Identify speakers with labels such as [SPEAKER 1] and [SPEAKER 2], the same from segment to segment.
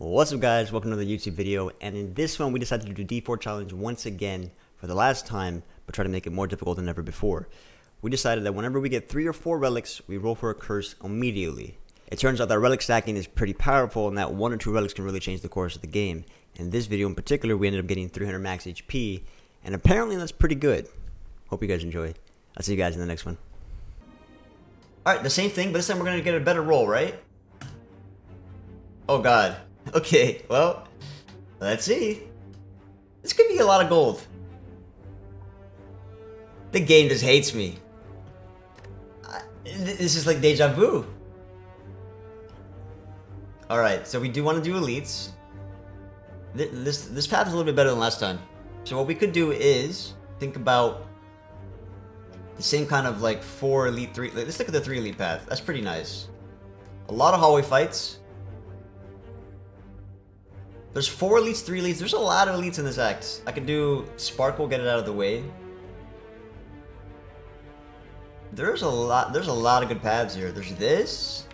[SPEAKER 1] What's up guys, welcome to the YouTube video, and in this one we decided to do D4 challenge once again for the last time, but try to make it more difficult than ever before. We decided that whenever we get 3 or 4 relics, we roll for a curse immediately. It turns out that relic stacking is pretty powerful and that 1 or 2 relics can really change the course of the game. In this video in particular, we ended up getting 300 max HP, and apparently that's pretty good. Hope you guys enjoy. I'll see you guys in the next one. Alright, the same thing, but this time we're going to get a better roll, right? Oh god. Okay, well, let's see. This could be a lot of gold. The game just hates me. This is like deja vu. Alright, so we do want to do elites. This, this path is a little bit better than last time. So what we could do is think about the same kind of like four elite three. Let's look at the three elite path. That's pretty nice. A lot of hallway fights. There's four elites, three elites. There's a lot of elites in this act. I could do Sparkle, get it out of the way. There's a lot. There's a lot of good paths here. There's this.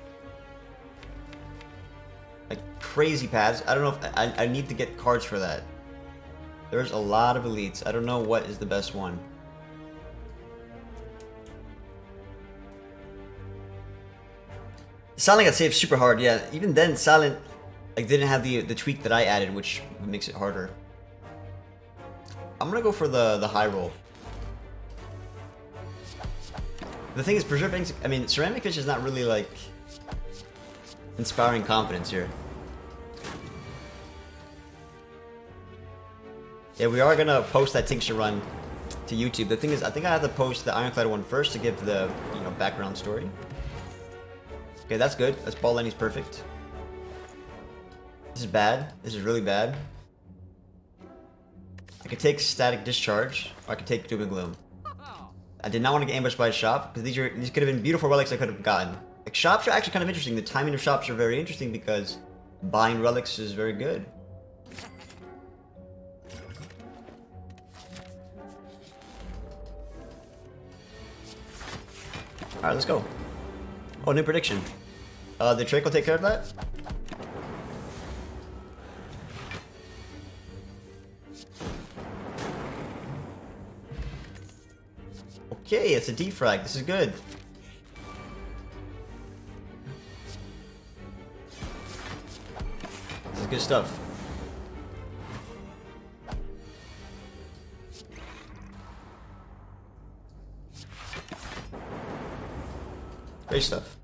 [SPEAKER 1] Like crazy paths. I don't know if I, I need to get cards for that. There's a lot of elites. I don't know what is the best one. Silent got saved super hard, yeah. Even then, Silent like didn't have the the tweak that I added, which makes it harder. I'm gonna go for the the high roll. The thing is, preserving. I mean, ceramic fish is not really like inspiring confidence here. Yeah, we are gonna post that tincture run to YouTube. The thing is, I think I have to post the Ironclad one first to give the you know background story. Okay, that's good. That's Paul Lenny's perfect. This is bad. This is really bad. I could take Static Discharge, or I could take Doom and Gloom. I did not want to get ambushed by a shop, because these are these could have been beautiful relics I could have gotten. Like, shops are actually kind of interesting. The timing of shops are very interesting because buying relics is very good. Alright, let's go. Oh, new prediction. Uh, the trick will take care of that? Okay, it's a defrag. This is good. This is good stuff. Great stuff.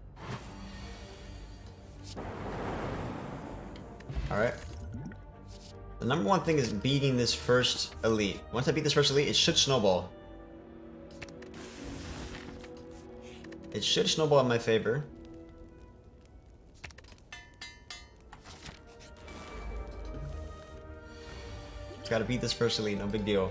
[SPEAKER 1] Alright. The number one thing is beating this first elite. Once I beat this first elite, it should snowball. It should snowball in my favor. Gotta beat this first elite, no big deal.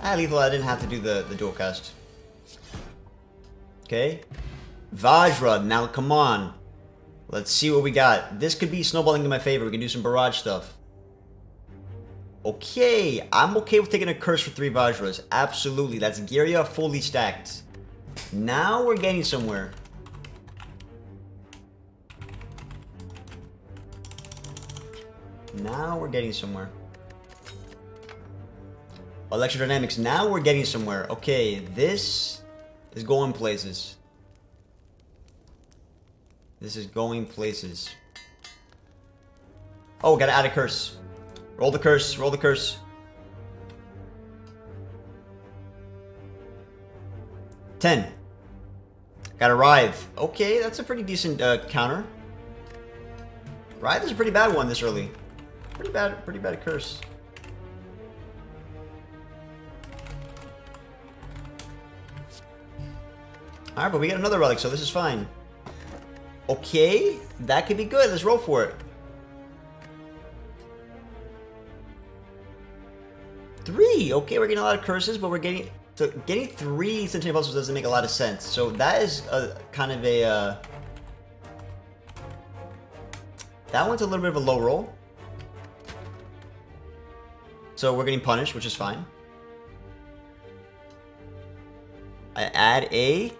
[SPEAKER 1] Ah, lethal, I didn't have to do the, the dual cast. Okay. Vajra, now come on. Let's see what we got. This could be snowballing in my favor. We can do some barrage stuff. Okay, I'm okay with taking a curse for three Vajras. Absolutely, that's Girya fully stacked. Now we're getting somewhere. Now we're getting somewhere. Electrodynamics, now we're getting somewhere. Okay, this is going places. This is going places. Oh, gotta add a curse. Roll the curse, roll the curse. Ten. Gotta Writhe. Okay, that's a pretty decent uh, counter. Writhe is a pretty bad one this early. Pretty bad, pretty bad curse. Alright, but we got another relic, so this is fine. Okay, that could be good. Let's roll for it. Three. Okay, we're getting a lot of curses, but we're getting so getting three Centennial puzzles doesn't make a lot of sense. So that is a kind of a uh, that one's a little bit of a low roll. So we're getting punished, which is fine. I add a...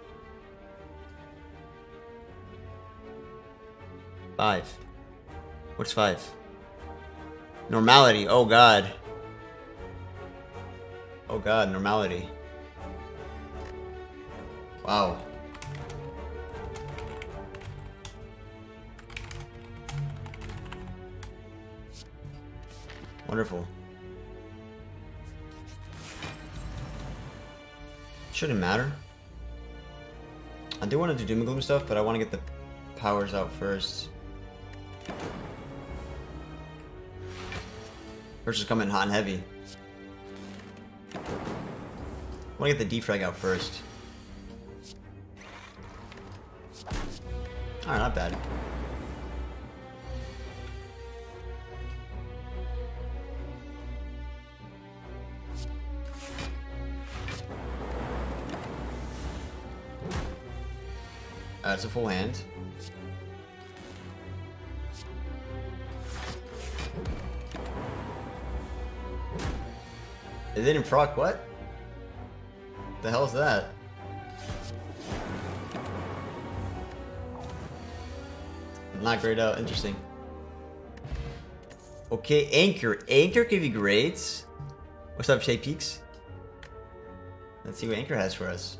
[SPEAKER 1] Five. What's five? Normality. Oh god. Oh god, normality. Wow. Wonderful. Shouldn't matter. I do want to do Doom and Gloom stuff, but I want to get the powers out first. First is coming hot and heavy. I want to get the defrag out first. Alright, not bad. That's a full hand. It didn't proc what? The hell is that? Not grayed out, interesting. Okay, Anchor. Anchor could be great. What's up, Shay Peaks? Let's see what Anchor has for us.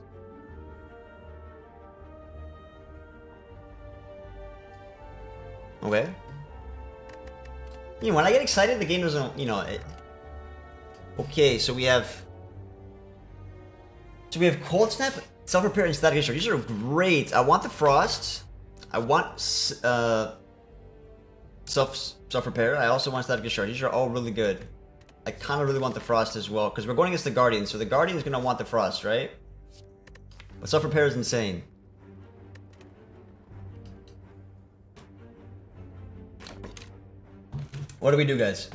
[SPEAKER 1] Okay. You know, when I get excited, the game doesn't, you know, it... Okay, so we have... So we have Cold Snap, Self-Repair, and Static Discharge. These are great. I want the Frost. I want, uh... Self, Self-Repair. I also want Static Discharge. These are all really good. I kind of really want the Frost as well, because we're going against the Guardian, so the guardian is going to want the Frost, right? But Self-Repair is insane. What do we do, guys?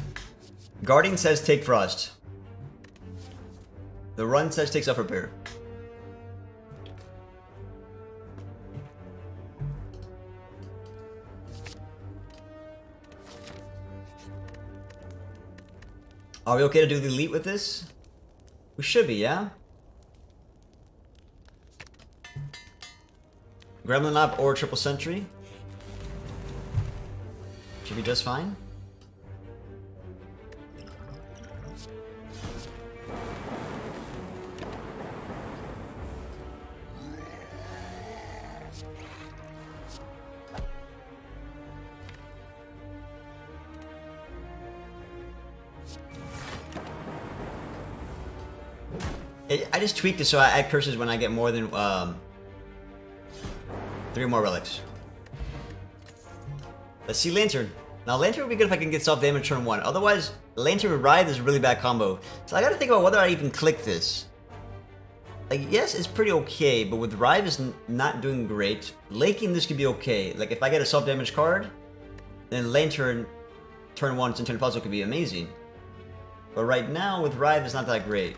[SPEAKER 1] Guardian says take Frost. The run says take Self-Repair. Are we okay to do the elite with this? We should be, yeah? Gremlin Lab or Triple Sentry? Should be just fine. I just tweaked it so I add curses when I get more than um, three more relics. Let's see Lantern. Now Lantern would be good if I can get self damage turn one. Otherwise, Lantern with Writhe is a really bad combo. So I gotta think about whether I even click this. Like, yes, it's pretty okay, but with Writhe is not doing great. Laking this could be okay. Like, if I get a self damage card, then Lantern turn one and turn puzzle could be amazing. But right now, with Writhe, it's not that great.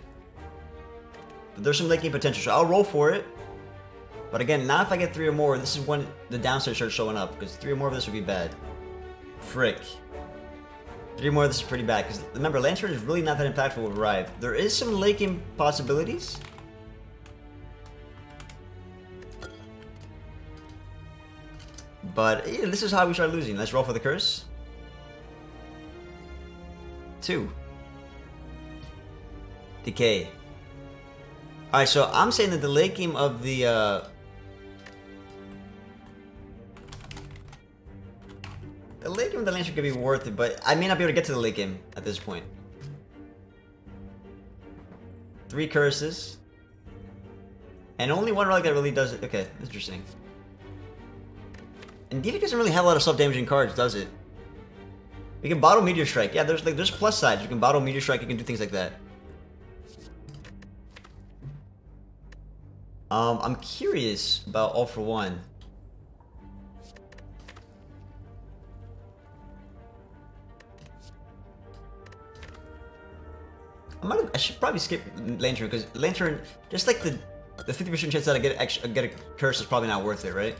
[SPEAKER 1] But there's some laking potential, so I'll roll for it. But again, not if I get three or more. This is when the downside starts showing up, because three or more of this would be bad. Frick. Three more of this is pretty bad, because remember, Lantern is really not that impactful with Writhe. There is some laking possibilities. But yeah, this is how we start losing. Let's roll for the curse. Two. Decay. Alright, so I'm saying that the late game of the, uh... The late game of the Lantern could be worth it, but I may not be able to get to the late game at this point. Three curses. And only one relic that really does it. Okay, interesting. And Diva doesn't really have a lot of self-damaging cards, does it? You can bottle Meteor Strike. Yeah, there's like there's plus sides. You can bottle Meteor Strike, you can do things like that. Um, I'm curious about All for One. I might have, I should probably skip Lantern because Lantern, just like the the 50% chance that I get extra, get a curse is probably not worth it, right?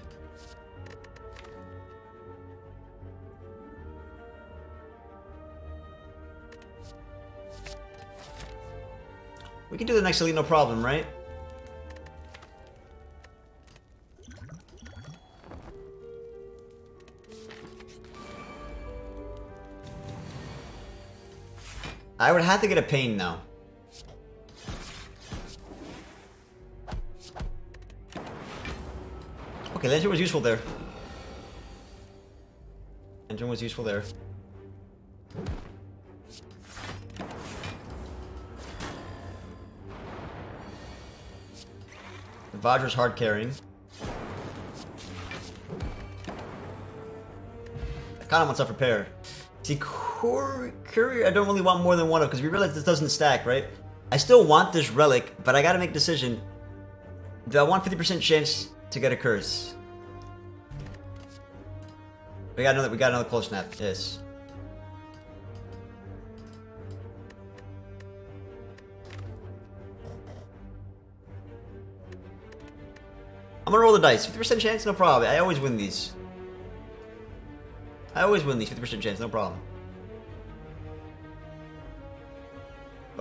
[SPEAKER 1] We can do the next elite, no problem, right? I would have to get a pain now. Okay, Lantern was useful there. Lantern was useful there. The Vajra's hard carrying. I kind of want Self-Repair. Courier, I don't really want more than one of because we realize this doesn't stack, right? I still want this relic, but I gotta make a decision. Do I want 50% chance to get a curse? We got another. We got another Cold Snap. Yes. I'm gonna roll the dice. 50% chance, no problem. I always win these. I always win these. 50% chance, no problem.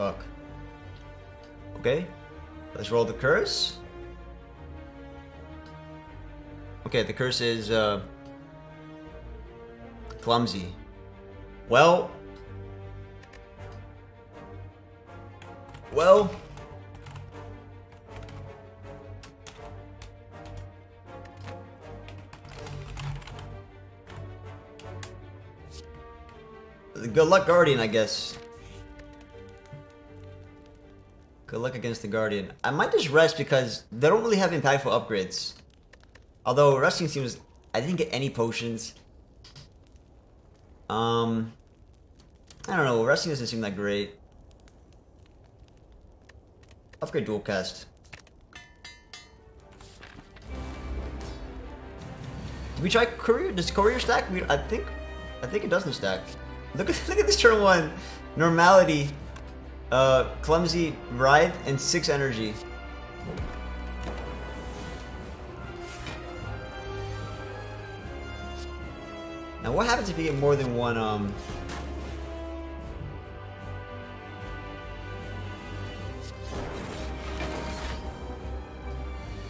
[SPEAKER 1] Fuck. Okay. Let's roll the curse. Okay, the curse is, uh... Clumsy. Well... Well... Good luck, Guardian, I guess. Good luck against the Guardian. I might just rest because they don't really have impactful upgrades. Although resting seems... I didn't get any potions. Um... I don't know, resting doesn't seem that great. Upgrade dual cast. Did we try courier? Does courier stack? We, I think, I think it doesn't stack. Look at look at this turn one. Normality, uh, clumsy, writhe, and six energy. Now, what happens if you get more than one? Um.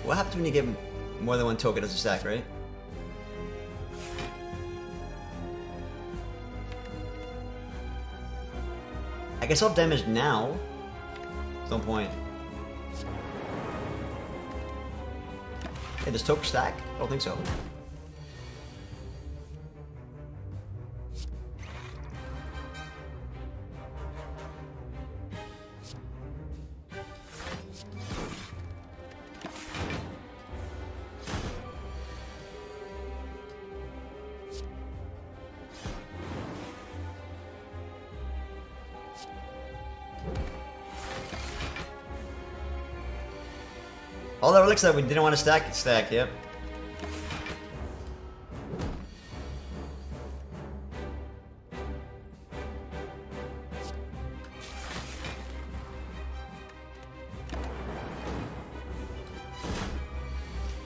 [SPEAKER 1] What happens when you get more than one token as a stack, right? I guess I'll damage now. Some point. Hey, does Toker stack? I don't think so. Relics that we didn't want to stack, it. stack, yep.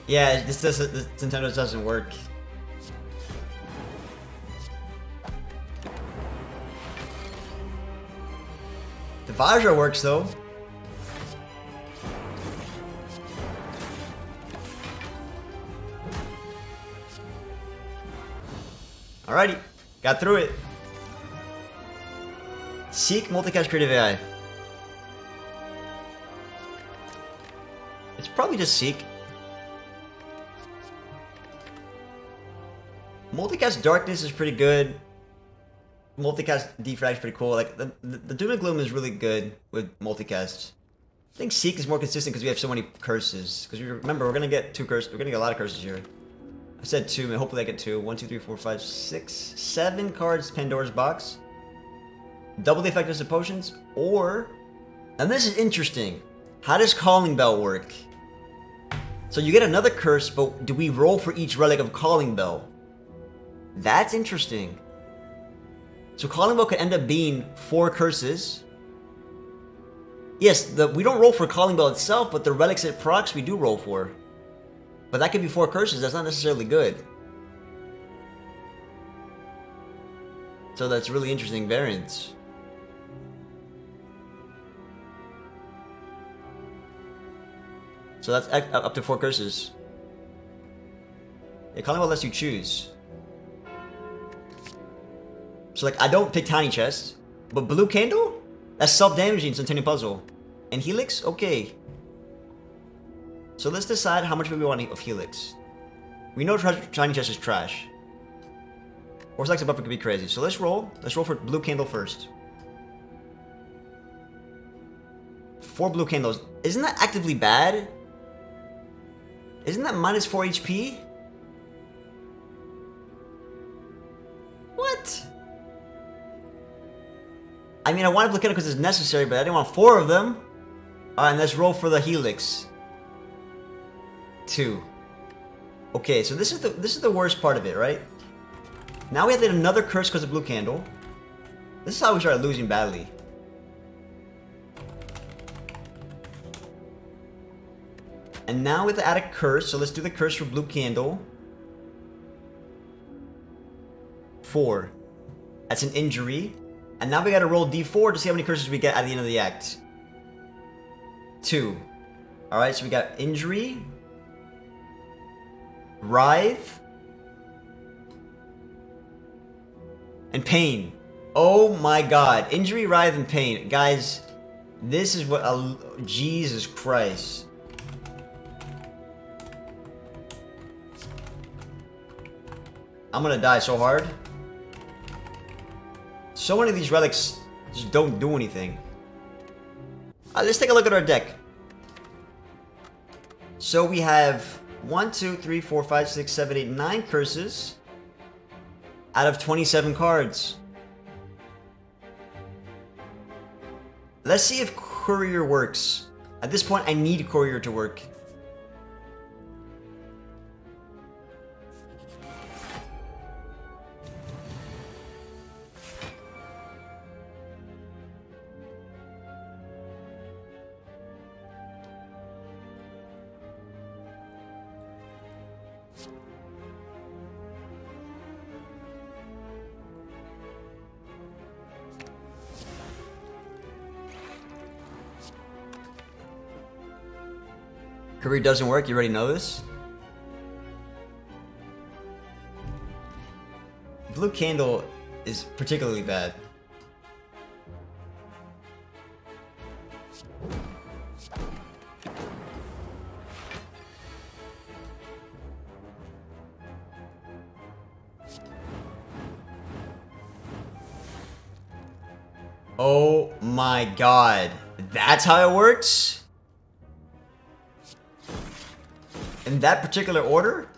[SPEAKER 1] Yeah, this doesn't. This Nintendo doesn't work. The Vajra works though. Alrighty, got through it. Seek multicast creative AI. It's probably just Seek. Multicast Darkness is pretty good. Multicast Defrag is pretty cool. Like the, the, the Doom and Gloom is really good with multicasts. I think Seek is more consistent because we have so many curses. Because remember, we're gonna get two curses. We're gonna get a lot of curses here. Said two. Hopefully I get two. One, two, three, four, five, six, seven cards Pandora's box. Double the effectiveness of potions, or... And this is interesting. How does Calling Bell work? So you get another curse, but do we roll for each relic of Calling Bell? That's interesting. So Calling Bell could end up being four curses. Yes, the, we don't roll for Calling Bell itself, but the relics it procs we do roll for. But that could be four curses, that's not necessarily good. So that's really interesting variance. So that's up to four curses. Yeah, Calling Bell lets you choose. So like, I don't pick Tiny Chest, but Blue Candle? That's self-damaging Centennial Puzzle. And Helix? Okay. So let's decide how much we want of Helix. We know Tiny Chest is trash. Or Selected Buffer could be crazy. So let's roll. Let's roll for Blue Candle first. Four Blue Candles. Isn't that actively bad? Isn't that minus 4 HP? What? I mean, I wanted Blue Candle because it's necessary, but I didn't want four of them. Alright, let's roll for the Helix. Two. Okay, so this is the this is the worst part of it, right? Now we have to another curse because of blue candle. This is how we started losing badly. And now we have to add a curse, so let's do the curse for blue candle. Four. That's an injury. And now we gotta roll d4 to see how many curses we get at the end of the act. Two. Alright, so we got injury, Writhe. And pain. Oh my god. Injury, writhe, and pain. Guys, this is what... Uh, Jesus Christ. I'm gonna die so hard. So many of these relics just don't do anything. Uh, let's take a look at our deck. So we have one, two, three, four, five, six, seven, eight, nine curses out of 27 cards. Let's see if Courier works. At this point, I need Courier to work. Courier doesn't work, you already know this? Blue Candle is particularly bad. Oh my god. That's how it works? In that particular order?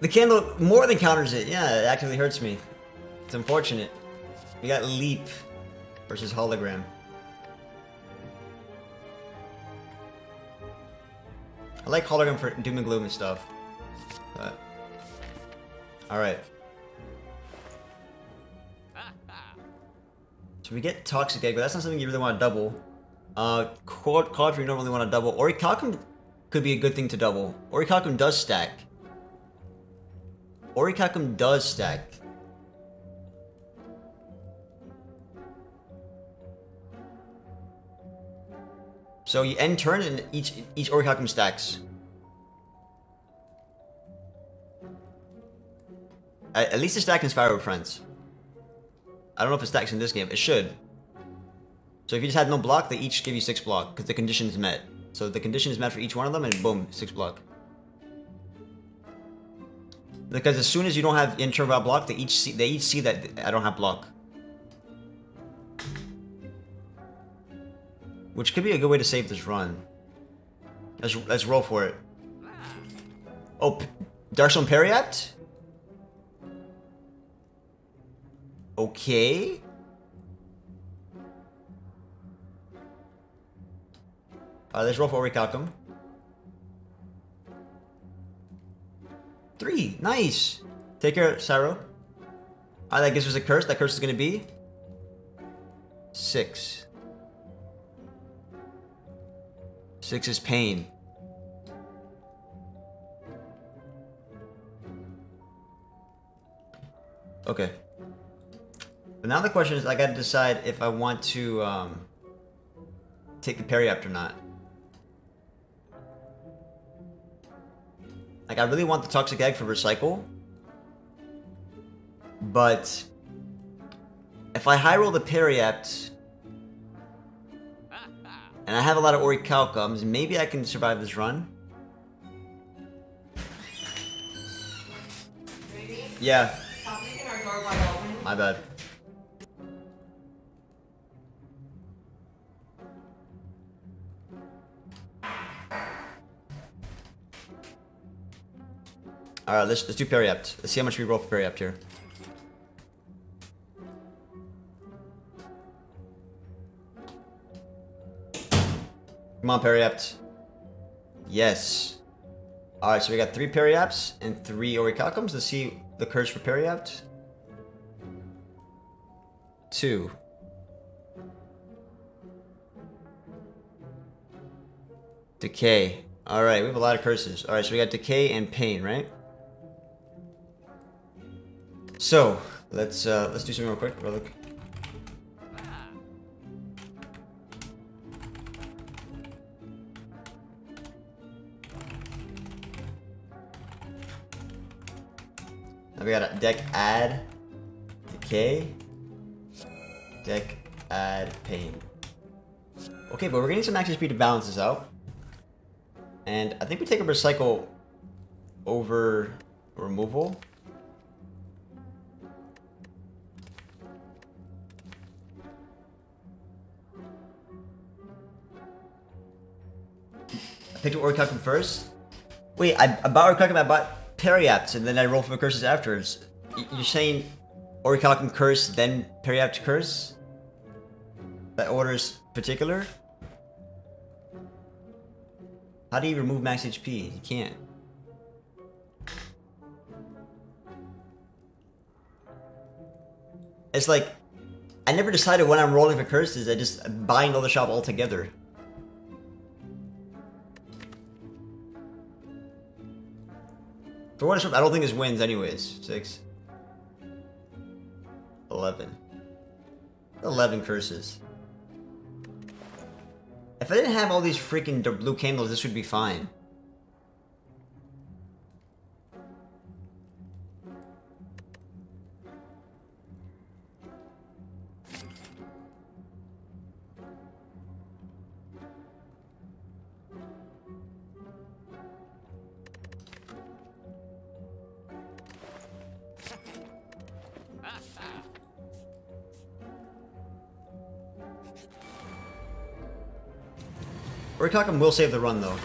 [SPEAKER 1] The candle more than counters it. Yeah, it actively hurts me. It's unfortunate. We got Leap versus Hologram. I like Hologram for Doom and Gloom and stuff. But... Alright. So we get Toxic Egg, but that's not something you really want to double. Uh, Quadri you don't really want to double. Orichalcum could be a good thing to double. Orichalcum does stack. Orichalcum does stack. So you end turn and each each Orichalcum stacks. At, at least it stacks in Spyro Friends. I don't know if it stacks in this game. It should. So if you just had no block, they each give you 6 block, because the condition is met. So the condition is met for each one of them, and boom, 6 block. Because as soon as you don't have interval block, they each see they each see that I don't have block. Which could be a good way to save this run. Let's, let's roll for it. Oh, Darkstone Periapt? Okay. Alright, let's roll for Orichalcum. Three, nice. Take care, Cyro. Ah, that gives us a curse. That curse is gonna be six. Six is pain. Okay. But now the question is, I gotta decide if I want to um, take the Periapt or not. Like, I really want the Toxic Egg for Recycle. But... If I high roll the Periapt... And I have a lot of Orichalcums, maybe I can survive this run. Yeah. My bad. Alright, let's, let's do Periapt. Let's see how much we roll for Periapt here. Come on, Periapt. Yes. Alright, so we got three Periapts and three Orichalcums. Let's see the curse for Periapt. Two. Decay. Alright, we have a lot of curses. Alright, so we got Decay and Pain, right? So, let's uh, let's do something real quick, real quick. We got a deck add decay, deck add pain. Okay, but we're getting some action speed to balance this out. And I think we take a recycle over removal. I picked Orichalcum first. Wait, I, I bought Orichalcum, I bought Periapt, and then I roll for curses afterwards. You're saying Orichalcum curse, then Periapt curse? That order is particular? How do you remove max HP? You can't. It's like, I never decided when I'm rolling for curses, I just bind all the shop altogether. Worth, I don't think this wins anyways. Six. Eleven. Eleven curses. If I didn't have all these freaking blue candles, this would be fine. Orichalcum will save the run, though.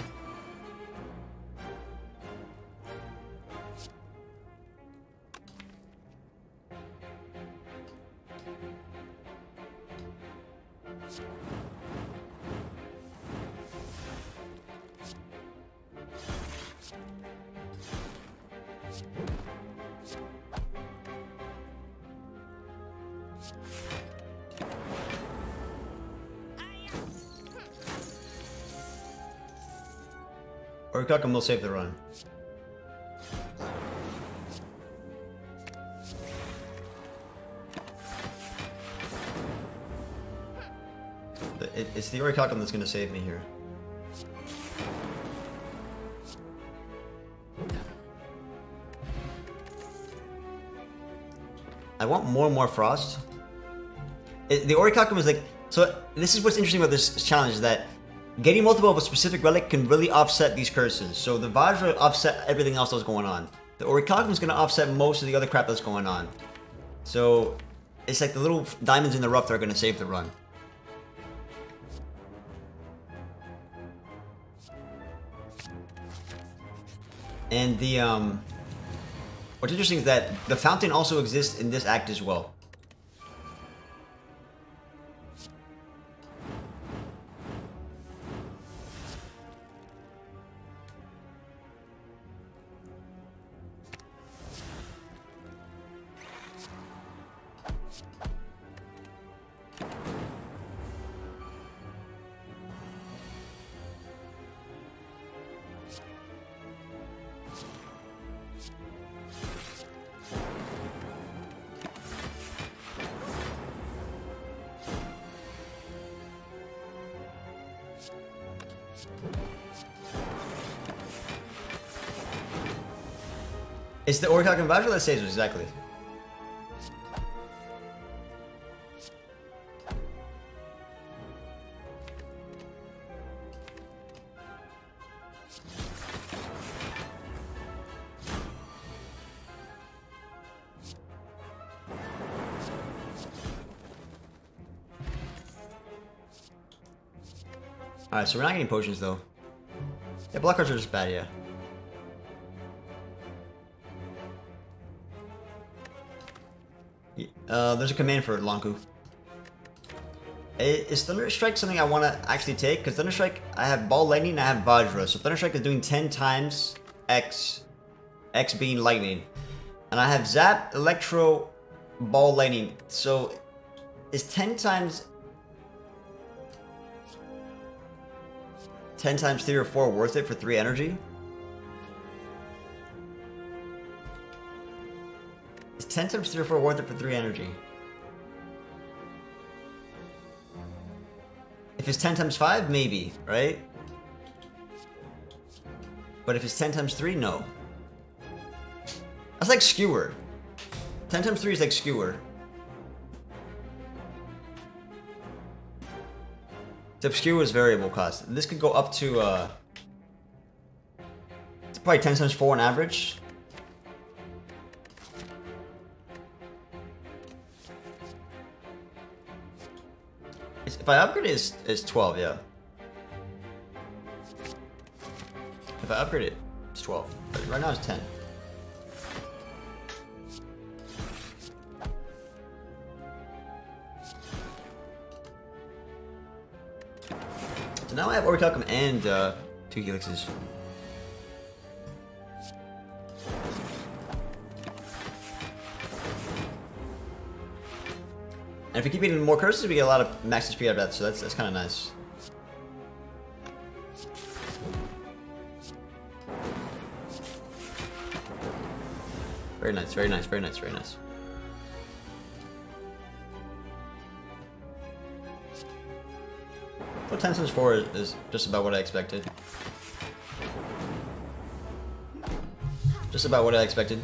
[SPEAKER 1] Orichalcum will save the run. it's the Orichalcum that's going to save me here. I want more and more frost. It, the Orichalcum is like... So, this is what's interesting about this challenge, is that Getting multiple of a specific relic can really offset these curses. So the Vajra offset everything else that's going on. The Orichalcum is going to offset most of the other crap that's going on. So it's like the little diamonds in the rough that are going to save the run. And the, um, what's interesting is that the fountain also exists in this act as well. It's the Orichalcum Vajra that saves us, exactly. Alright, so we're not getting potions though. Yeah, block cards are just bad, yeah. Uh, there's a command for it, Lanku. Is Thunder Strike something I want to actually take? Because Thunder Strike, I have Ball Lightning and I have Vajra. So Thunder Strike is doing 10 times X, X being Lightning. And I have Zap, Electro, Ball Lightning. So is 10 times 10 times 3 or 4 worth it for 3 energy? Is 10 times 3 or 4 worth it for 3 energy? If it's 10 times 5, maybe, right? But if it's 10 times 3, no. That's like Skewer. 10 times 3 is like Skewer. Except Skewer is variable cost. This could go up to, uh... It's probably 10 times 4 on average. If I upgrade it, it's, it's 12, yeah. If I upgrade it, it's 12. But right now it's 10. So now I have Orichalcum and uh, two helixes. If we keep getting more curses, we get a lot of max HP out of that, so that's, that's kind of nice. Very nice, very nice, very nice, very nice. Well, 10 times 4 is, is just about what I expected. Just about what I expected.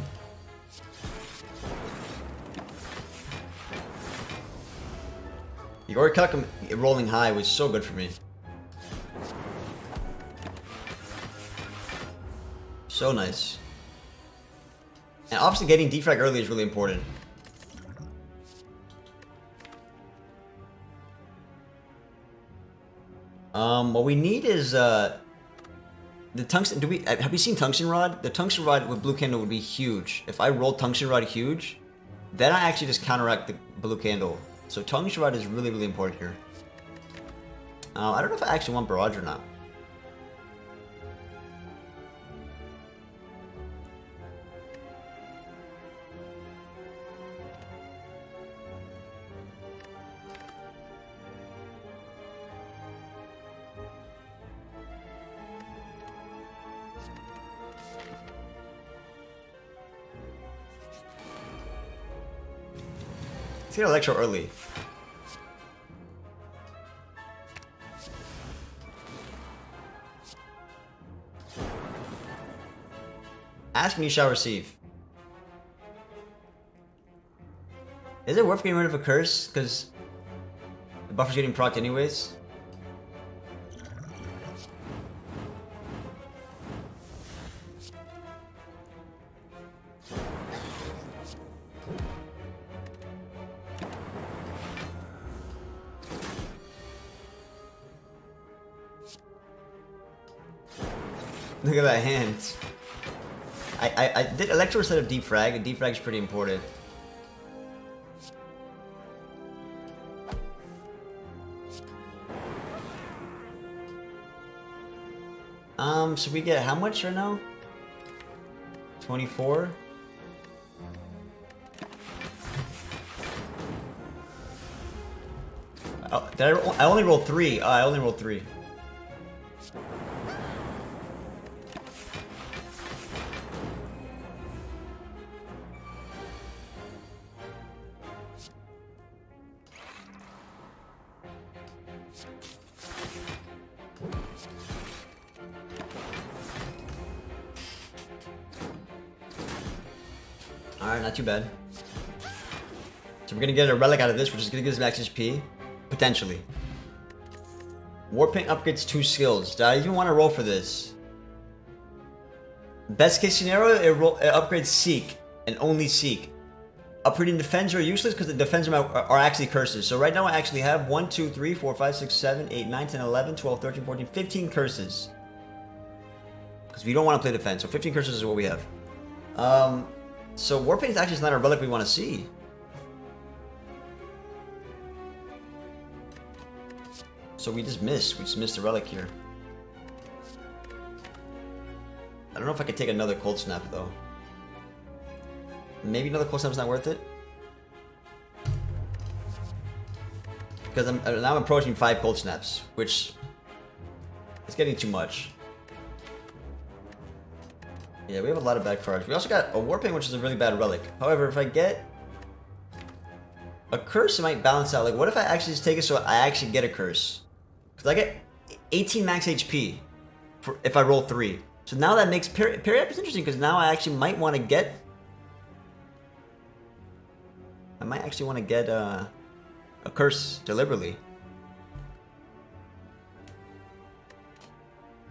[SPEAKER 1] The Orichalcum rolling high was so good for me. So nice. And obviously getting defrag early is really important. Um, what we need is, uh, the tungsten, do we, have you seen tungsten rod? The tungsten rod with blue candle would be huge. If I roll tungsten rod huge, then I actually just counteract the blue candle. So tungsten rod is really, really important here. Uh, I don't know if I actually want barrage or not. Let's get Electro early. Ask and you shall receive. Is it worth getting rid of a curse? Because the buffer's getting proc anyways. Electro instead of Defrag, Frag, and is pretty important. Um, so we get how much right now? 24? Oh, I, I only rolled three. Oh, I only rolled three. We're gonna get a relic out of this, which is gonna give us max HP. Potentially. Warpaint upgrades two skills. Do I even want to roll for this? Best case scenario, it, roll, it upgrades Seek, and only Seek. Upgrading Defense are useless because the Defense are, are actually curses. So right now I actually have 1, 2, 3, 4, 5, 6, 7, 8, 9, 10, 11, 12, 13, 14, 15 curses. Because we don't want to play Defense, so 15 curses is what we have. Um, so Warpaint is actually not a relic we want to see. So we just missed. We just missed a relic here. I don't know if I could take another cold snap though. Maybe another cold snap's not worth it. Because I'm uh, now I'm approaching five cold snaps, which is getting too much. Yeah, we have a lot of bad cards. We also got a Warpaint, which is a really bad relic. However, if I get a curse, it might balance out. Like, what if I actually just take it so I actually get a curse? Because I get 18 max HP for if I roll 3. So now that makes Parry, Parry is interesting because now I actually might want to get... I might actually want to get uh, a curse deliberately.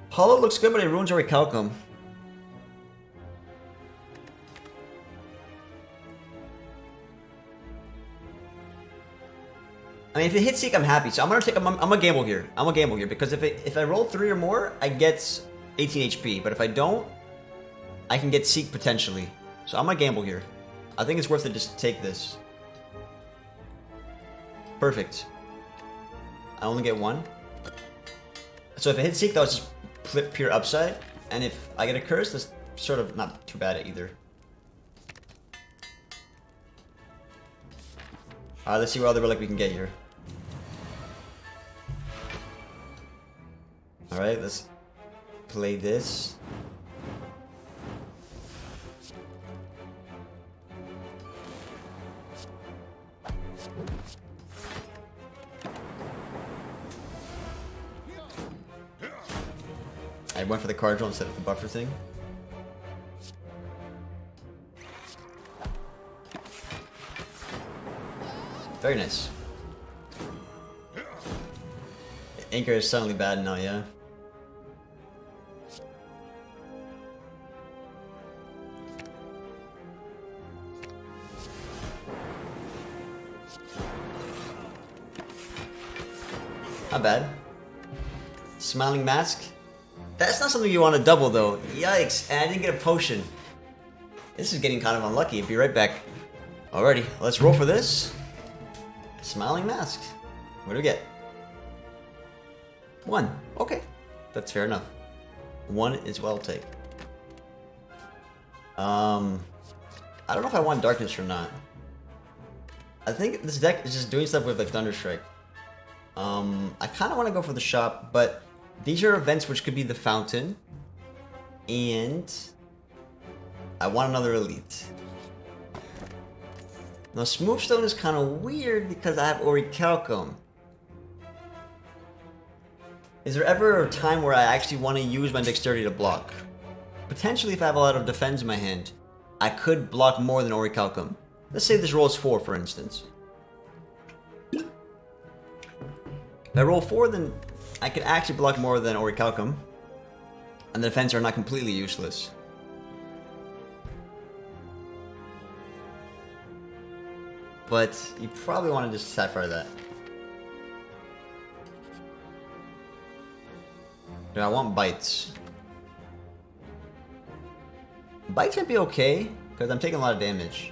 [SPEAKER 1] Hollow looks good, but it ruins Orichalcum. I mean, if it hits Seek, I'm happy. So I'm gonna take. I'm, I'm gonna gamble here. I'm gonna gamble here because if it, if I roll three or more, I get 18 HP. But if I don't, I can get Seek potentially. So I'm gonna gamble here. I think it's worth it just to take this. Perfect. I only get one. So if I hit Seek, that was just pure upside. And if I get a curse, that's sort of not too bad either. Alright, let's see what other relic we can get here. Alright, let's play this. I went for the cardinal instead of the buffer thing. Very nice. Anchor is suddenly bad now, yeah? Not bad. Smiling Mask. That's not something you want to double though. Yikes, and I didn't get a potion. This is getting kind of unlucky. Be right back. Alrighty, let's roll for this. Smiling Mask. What do we get? One. Okay. That's fair enough. One is well taken. Um, I don't know if I want Darkness or not. I think this deck is just doing stuff with like Thunderstrike. Um, I kind of want to go for the shop, but these are events which could be the fountain. And I want another elite. Now Smoothstone is kind of weird because I have Orichalcum. Is there ever a time where I actually want to use my dexterity to block? Potentially if I have a lot of defense in my hand, I could block more than Orichalcum. Let's say this rolls 4 for instance. If I roll 4, then I can actually block more than Orichalcum. And the defense are not completely useless. But you probably want to just sapphire that. Do I want bites? Bites might be okay, because I'm taking a lot of damage.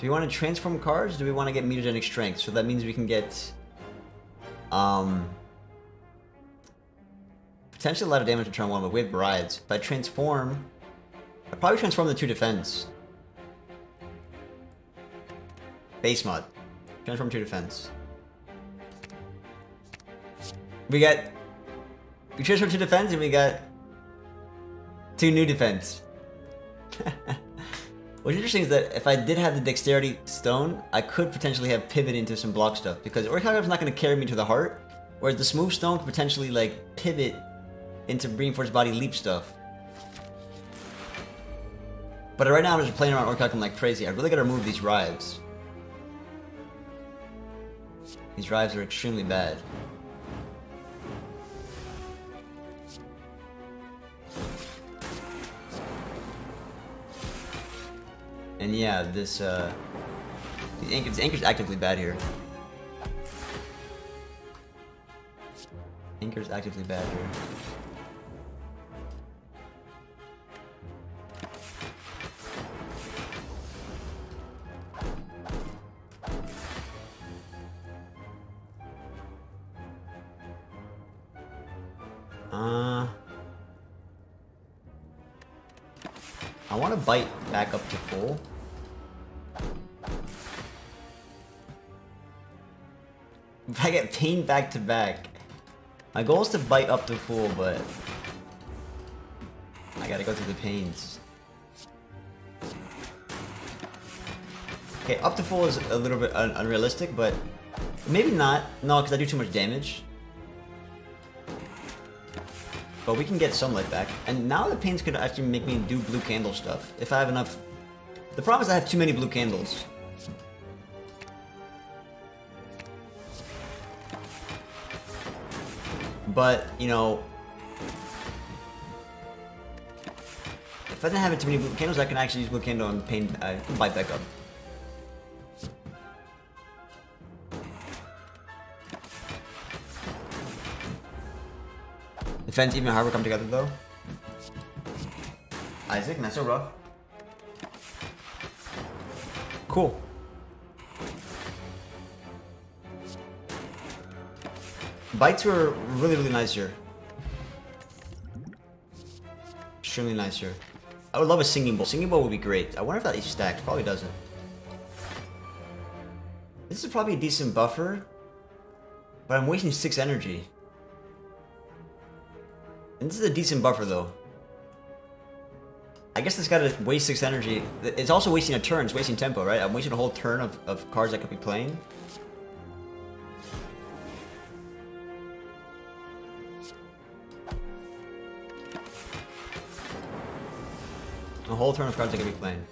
[SPEAKER 1] Do we want to transform cards? do we want to get mutagenic strength? So that means we can get um potentially a lot of damage to turn one, but we have brides. If I transform, I probably transform the two defense. Base mod. Transform two defense. We got we transform two defense and we got two new defense. What's interesting is that if I did have the Dexterity Stone, I could potentially have pivot into some block stuff, because is not going to carry me to the heart, whereas the Smooth Stone could potentially, like, pivot into Reinforced Body Leap stuff. But right now I'm just playing around Orichalcum like crazy. I really gotta remove these Writhes. These Writhes are extremely bad. And yeah, this, uh... The anchor, this anchor's actively bad here. Anchor's actively bad here. Uh... I want to bite back up to full. I get pain back to back, my goal is to bite up to full, but I gotta go through the pains. Okay, up to full is a little bit un unrealistic, but maybe not. No, because I do too much damage. But we can get some life back. And now the pains could actually make me do blue candle stuff. If I have enough... The problem is I have too many blue candles. But, you know... If I didn't have too many blue candles, I can actually use blue candle and pain, uh, bite back up. Defense even harder come together though. Isaac, not so rough. Cool. Bites were really, really nice here. Extremely nice here. I would love a singing bowl. Singing bowl would be great. I wonder if that is stacked. Probably doesn't. This is probably a decent buffer. But I'm wasting 6 energy. And this is a decent buffer though. I guess this gotta waste 6 energy. It's also wasting a turn, it's wasting tempo, right? I'm wasting a whole turn of, of cards I could be playing. A whole turn of cards I could be playing.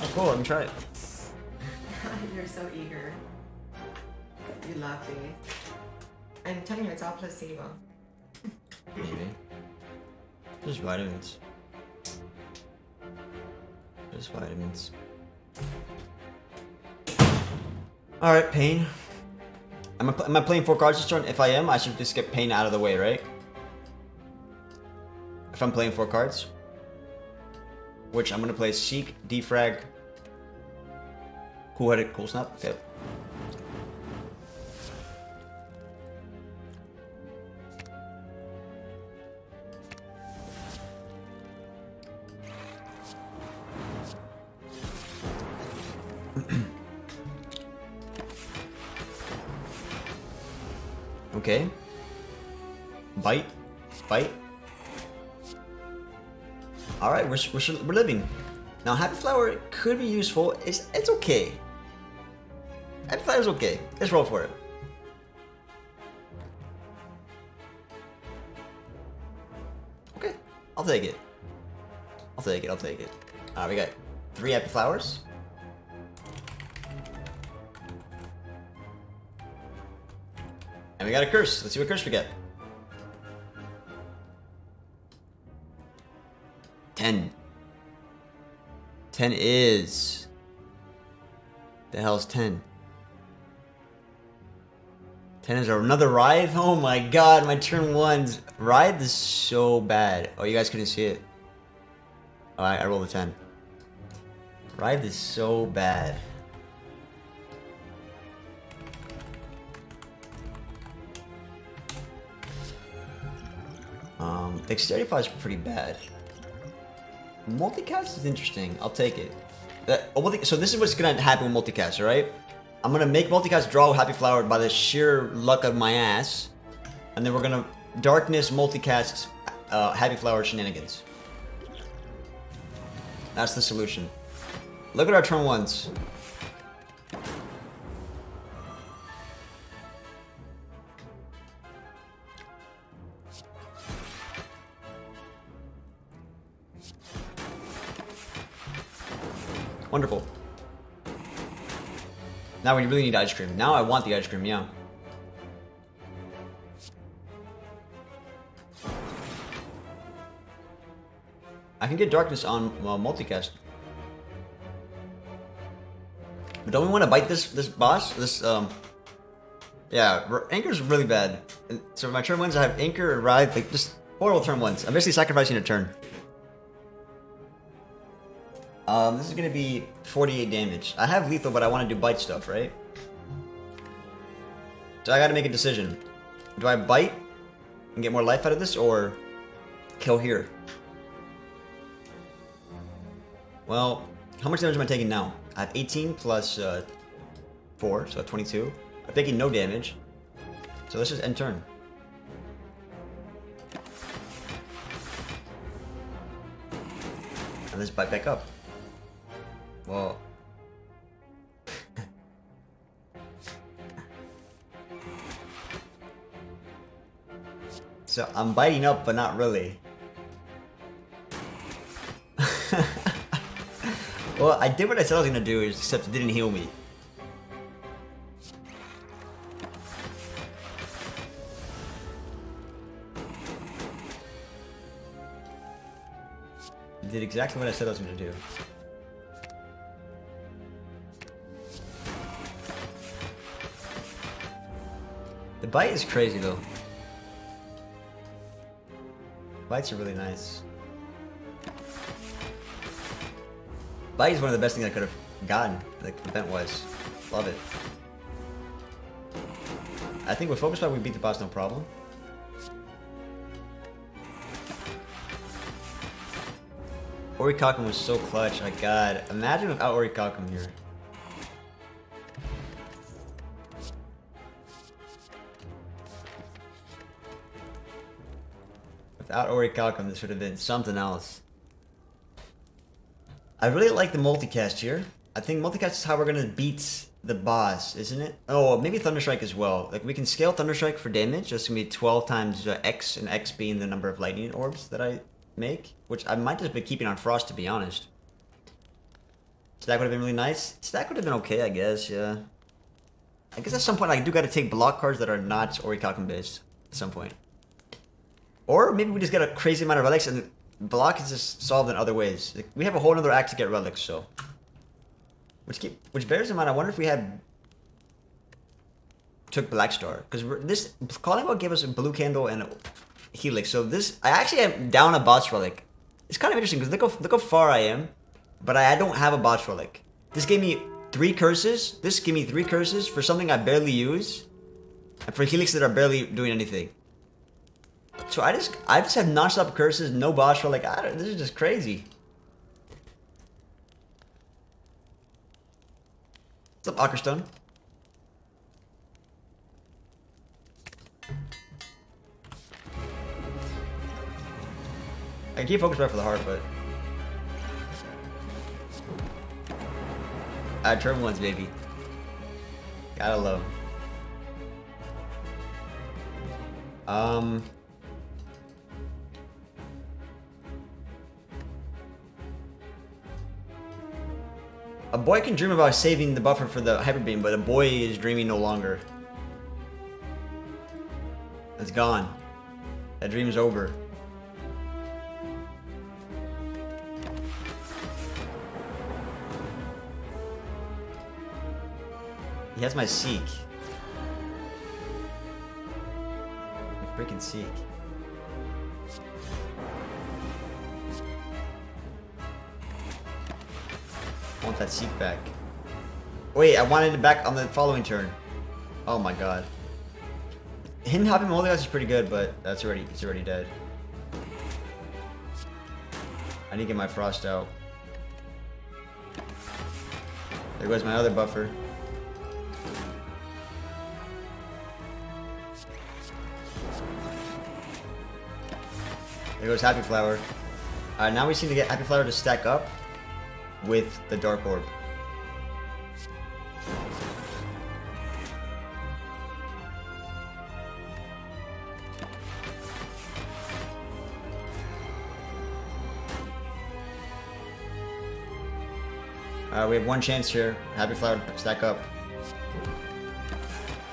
[SPEAKER 1] Oh, cool. Let me try it.
[SPEAKER 2] You're so eager. You lucky. I'm telling you, it's all placebo.
[SPEAKER 1] Maybe. Just vitamins. Just vitamins. Alright, Pain. Am I, am I playing four cards this turn? If I am, I should just get Pain out of the way, right? If I'm playing four cards. Which I'm gonna play Seek, Defrag, Cool headed, Cold Snap. Okay. We're living. Now, Happy Flower could be useful. It's, it's okay. Happy Flower's okay. Let's roll for it. Okay, I'll take it. I'll take it, I'll take it. Alright, we got three Happy Flowers. And we got a curse. Let's see what curse we get. 10. 10 is... The hell's 10? 10 is another Writhe? Oh my god, my turn one's... Writhe is so bad. Oh, you guys couldn't see it. Oh, I, I rolled a 10. Writhe is so bad. Um, Dexterity 5 is pretty bad. Multicast is interesting. I'll take it. That, so this is what's gonna happen with multicast, right? I'm gonna make multicast draw Happy Flower by the sheer luck of my ass, and then we're gonna darkness multicast uh, Happy Flower shenanigans. That's the solution. Look at our turn ones. Now we really need ice cream. Now I want the ice cream, yeah. I can get darkness on uh, multicast. But don't we want to bite this this boss? This um. Yeah, Anchor's really bad. So my turn ones, I have Anchor Writhe, like just horrible turn ones. I'm basically sacrificing a turn. Um, this is gonna be 48 damage. I have lethal, but I want to do bite stuff, right? So I gotta make a decision. Do I bite and get more life out of this, or kill here? Well, how much damage am I taking now? I have 18 plus, uh, 4, so 22. I'm taking no damage. So let's just end turn. And let's bite back up. Well... so I'm biting up, but not really. Well, I did what I said I was gonna do, except it didn't heal me. did exactly what I said I was gonna do. Bite is crazy though. Bites are really nice. Bite is one of the best things I could have gotten, like event-wise. Love it. I think with Focus Bite we beat the boss no problem. Orichalcum was so clutch, my god. Imagine without Orichalcum here. Without Orichalcum, this would have been something else. I really like the multicast here. I think multicast is how we're gonna beat the boss, isn't it? Oh, maybe Thunderstrike as well. Like we can scale Thunderstrike for damage. That's gonna be 12 times uh, X, and X being the number of lightning orbs that I make, which I might just be keeping on Frost to be honest. Stack would have been really nice. Stack would have been okay, I guess. Yeah. I guess at some point I do got to take block cards that are not Orichalcum based at some point. Or maybe we just get a crazy amount of relics and block is just solved in other ways. Like, we have a whole other act to get relics, so. Which keep, which bears in mind, I wonder if we had took Black Star because this calling out gave us a blue candle and a helix. So this I actually am down a boss relic. It's kind of interesting because look how look how far I am, but I, I don't have a boss relic. This gave me three curses. This gave me three curses for something I barely use, and for helix that are barely doing anything. So I just I just have nonstop curses, no boss for like I don't, this is just crazy. What's up, Ackerstone? I can keep focus right for the heart, but I turn ones, baby. Gotta love. Um. A boy can dream about saving the buffer for the Hyper Beam, but a boy is dreaming no longer. It's gone. That dream is over. He has my Seek. My freaking Seek. I want that seat back. Wait, I wanted it back on the following turn. Oh my god. Him having Moldios is pretty good, but that's already it's already dead. I need to get my frost out. There goes my other buffer. There goes Happy Flower. Alright, now we seem to get Happy Flower to stack up. With the Dark Orb. Uh, we have one chance here. Happy Flower, stack up.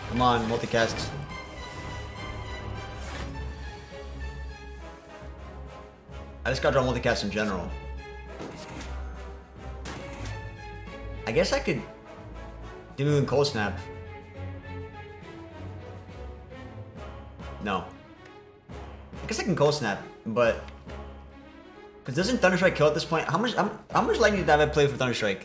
[SPEAKER 1] Come on, multicast. I just got draw multicast in general. I guess I could do Moon Cold Snap. No. I guess I can Cold Snap, but because doesn't Thunderstrike kill at this point? How much how, how much lightning did I play for Thunderstrike?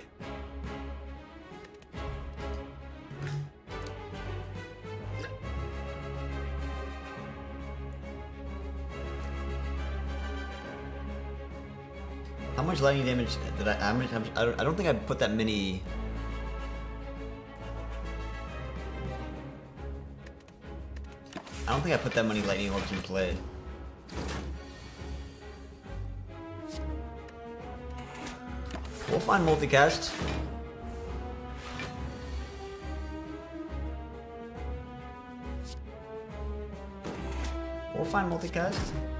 [SPEAKER 1] Much lightning damage did I? How much, I, don't, I don't think I put that many. I don't think I put that many lightning orbs in play. We'll find multicast. We'll find multicast.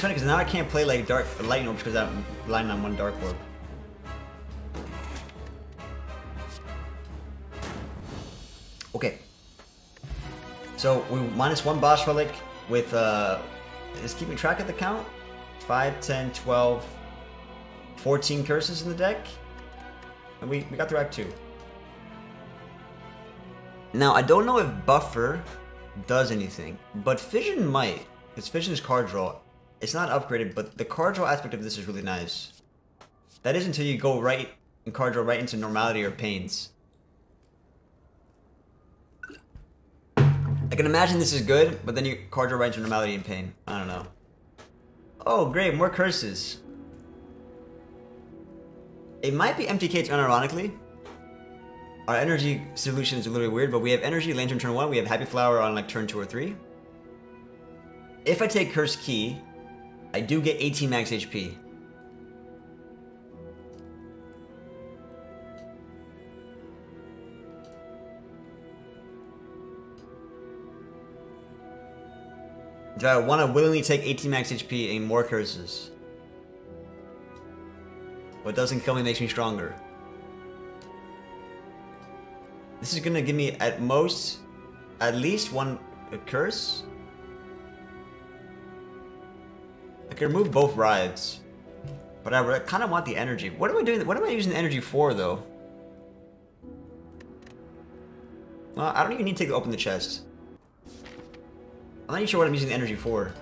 [SPEAKER 1] It's funny because now I can't play like dark lightning orbs because I'm relying on one dark orb. Okay. So we minus one boss relic with uh is keeping track of the count? 5, 10, 12, 14 curses in the deck. And we, we got through Act 2. Now I don't know if Buffer does anything, but Fission might. Because Fission is card draw. It's not upgraded, but the card draw aspect of this is really nice. That is until you go right and card draw right into normality or pains. I can imagine this is good, but then you card draw right into normality and pain. I don't know. Oh, great, more curses. It might be MTK unironically. Our energy solution is a little bit weird, but we have energy lantern turn 1, we have happy flower on like turn 2 or 3. If I take Cursed Key, I do get 18 max HP. Do I want to willingly take 18 max HP and more curses? What doesn't kill me makes me stronger. This is gonna give me at most, at least one curse. I can remove both Writhes. But I kind of want the energy. What am I doing? What am I using the energy for, though? Well, I don't even need to open the chest. I'm not even sure what I'm using the energy for.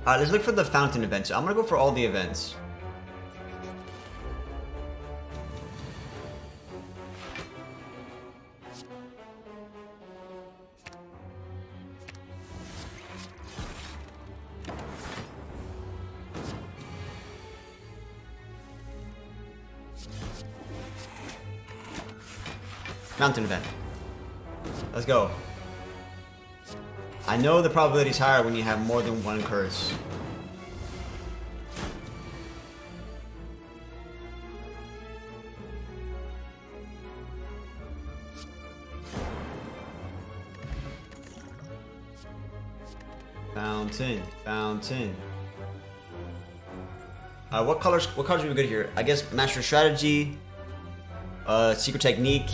[SPEAKER 1] Alright, let's look for the fountain events. I'm gonna go for all the events. Fountain event. Let's go. I know the probability is higher when you have more than one curse. Fountain, fountain. Uh, what colors? What colors are we good here? I guess master strategy, uh, secret technique,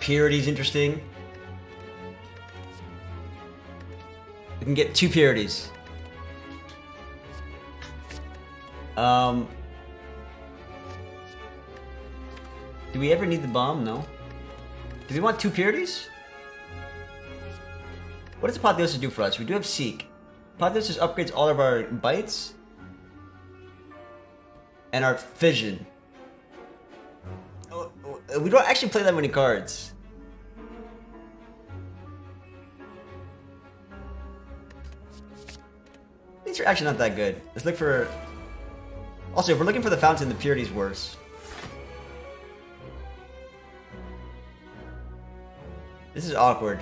[SPEAKER 1] purity is interesting. We can get two purities. Um, do we ever need the bomb? No. Do we want two purities? What does Apotheosis do for us? We do have Seek. Apotheosis upgrades all of our bites and our fission. We don't actually play that many cards. These are actually not that good. Let's look for... Also, if we're looking for the fountain, the purity's worse. This is awkward.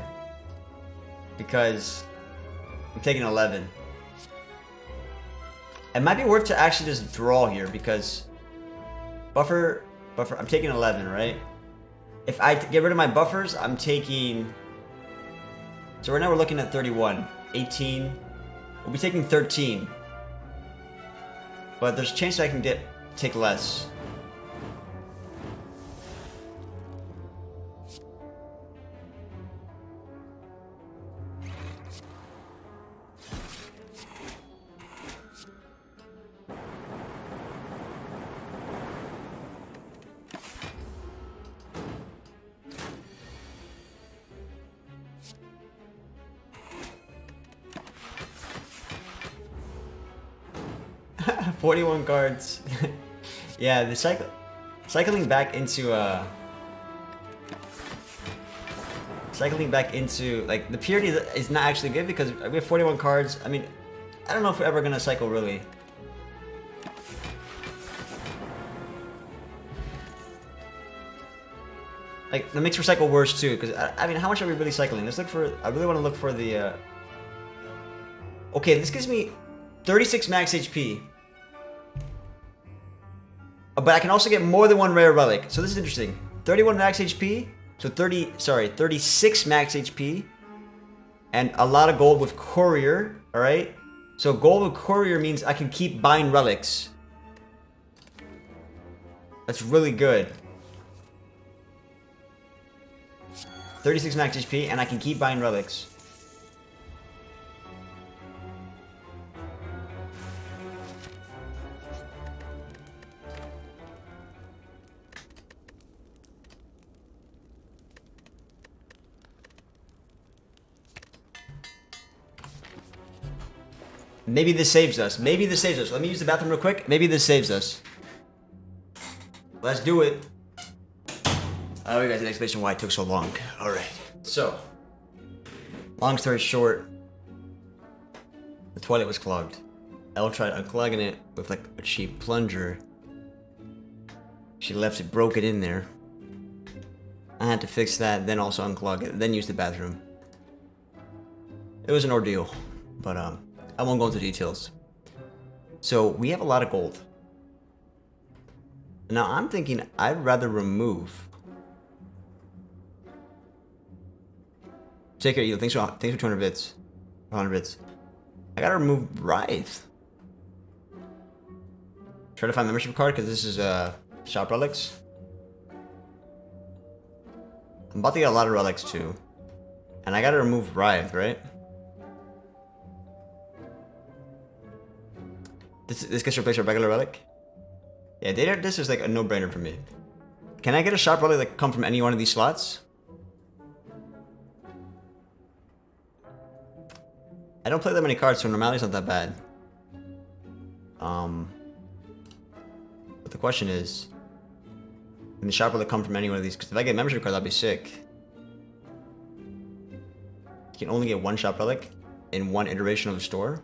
[SPEAKER 1] Because I'm taking 11. It might be worth to actually just draw here because buffer, buffer, I'm taking 11, right? If I get rid of my buffers, I'm taking... So right now we're looking at 31, 18. We'll be taking 13. But there's a chance that I can get take less. 41 cards. yeah, the cycle cycling back into uh cycling back into like the purity is not actually good because we have 41 cards. I mean, I don't know if we're ever gonna cycle really. Like that makes recycle worse too, because I, I, mean, how much are we really cycling? Let's look for. I really want to look for the. Uh... Okay, this gives me 36 max HP. But I can also get more than one rare relic. So this is interesting. 31 max HP. So 30, sorry, 36 max HP. And a lot of gold with courier. Alright. So gold with courier means I can keep buying relics. That's really good. 36 max HP and I can keep buying relics. Maybe this saves us. Maybe this saves us. Let me use the bathroom real quick. Maybe this saves us. Let's do it. Oh, we got an explanation why it took so long. All right. So, long story short, the toilet was clogged. Elle tried unclogging it with like a cheap plunger. She left it broken in there. I had to fix that, then also unclog it, then use the bathroom. It was an ordeal, but um, I won't go into details. So we have a lot of gold. Now I'm thinking I'd rather remove. Take care, you. Thanks for thanks for 200 bits, 100 bits. I gotta remove Writhe. Try to find membership card because this is uh shop relics. I'm about to get a lot of relics too, and I gotta remove Writhe, right? This this gets replaced with regular relic? Yeah, data this is like a no-brainer for me. Can I get a shop relic that come from any one of these slots? I don't play that many cards, so normality's not that bad. Um, but the question is, can the shop relic come from any one of these? Because if I get membership card, that'd be sick. You can only get one shop relic in one iteration of the store.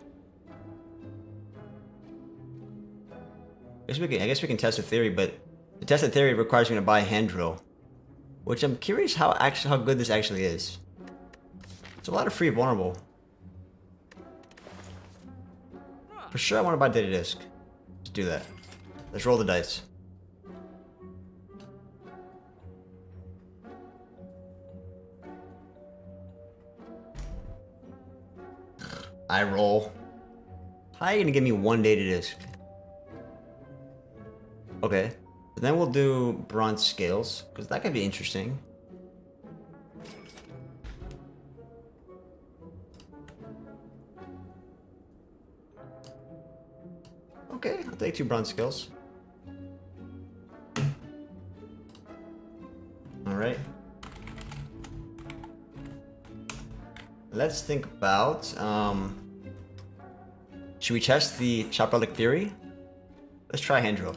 [SPEAKER 1] I guess we can. I guess we can test a theory, but to test a theory requires me to buy a hand drill, which I'm curious how actually how good this actually is. It's a lot of free vulnerable. For sure, I want to buy data disk. Let's do that. Let's roll the dice. I roll. How are you gonna give me one data disk? Okay. Then we'll do bronze scales, because that could be interesting. Okay, I'll take two bronze scales. Alright. Let's think about, um... Should we test the shop relic theory? Let's try hand drill.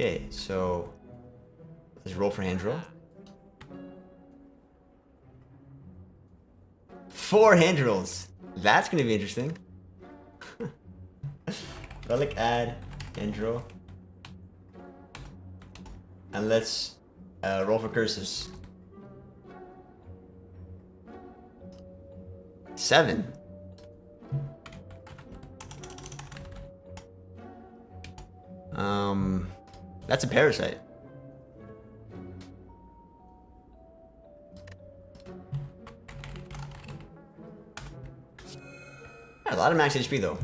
[SPEAKER 1] Okay, so let's roll for hand drill. Four hand drills. That's gonna be interesting. Relic add. Intro. And let's uh, roll for curses. Seven. Um, that's a parasite. A lot of max HP though.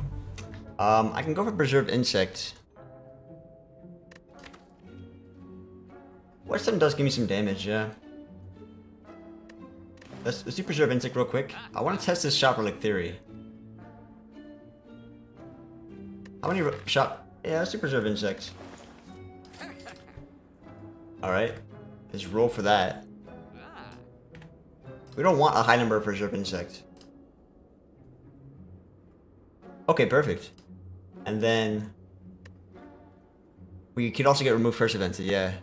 [SPEAKER 1] Um, I can go for Preserved Insect. Whetstone does give me some damage, yeah. Let's, let's do Preserve Insect real quick. I want to test this Shop Relic theory. How many shop... Yeah, let's do Preserve Insect. Alright. Let's roll for that. We don't want a high number of Preserve Insect. Okay, perfect. And then... We could also get Remove First Events, yeah.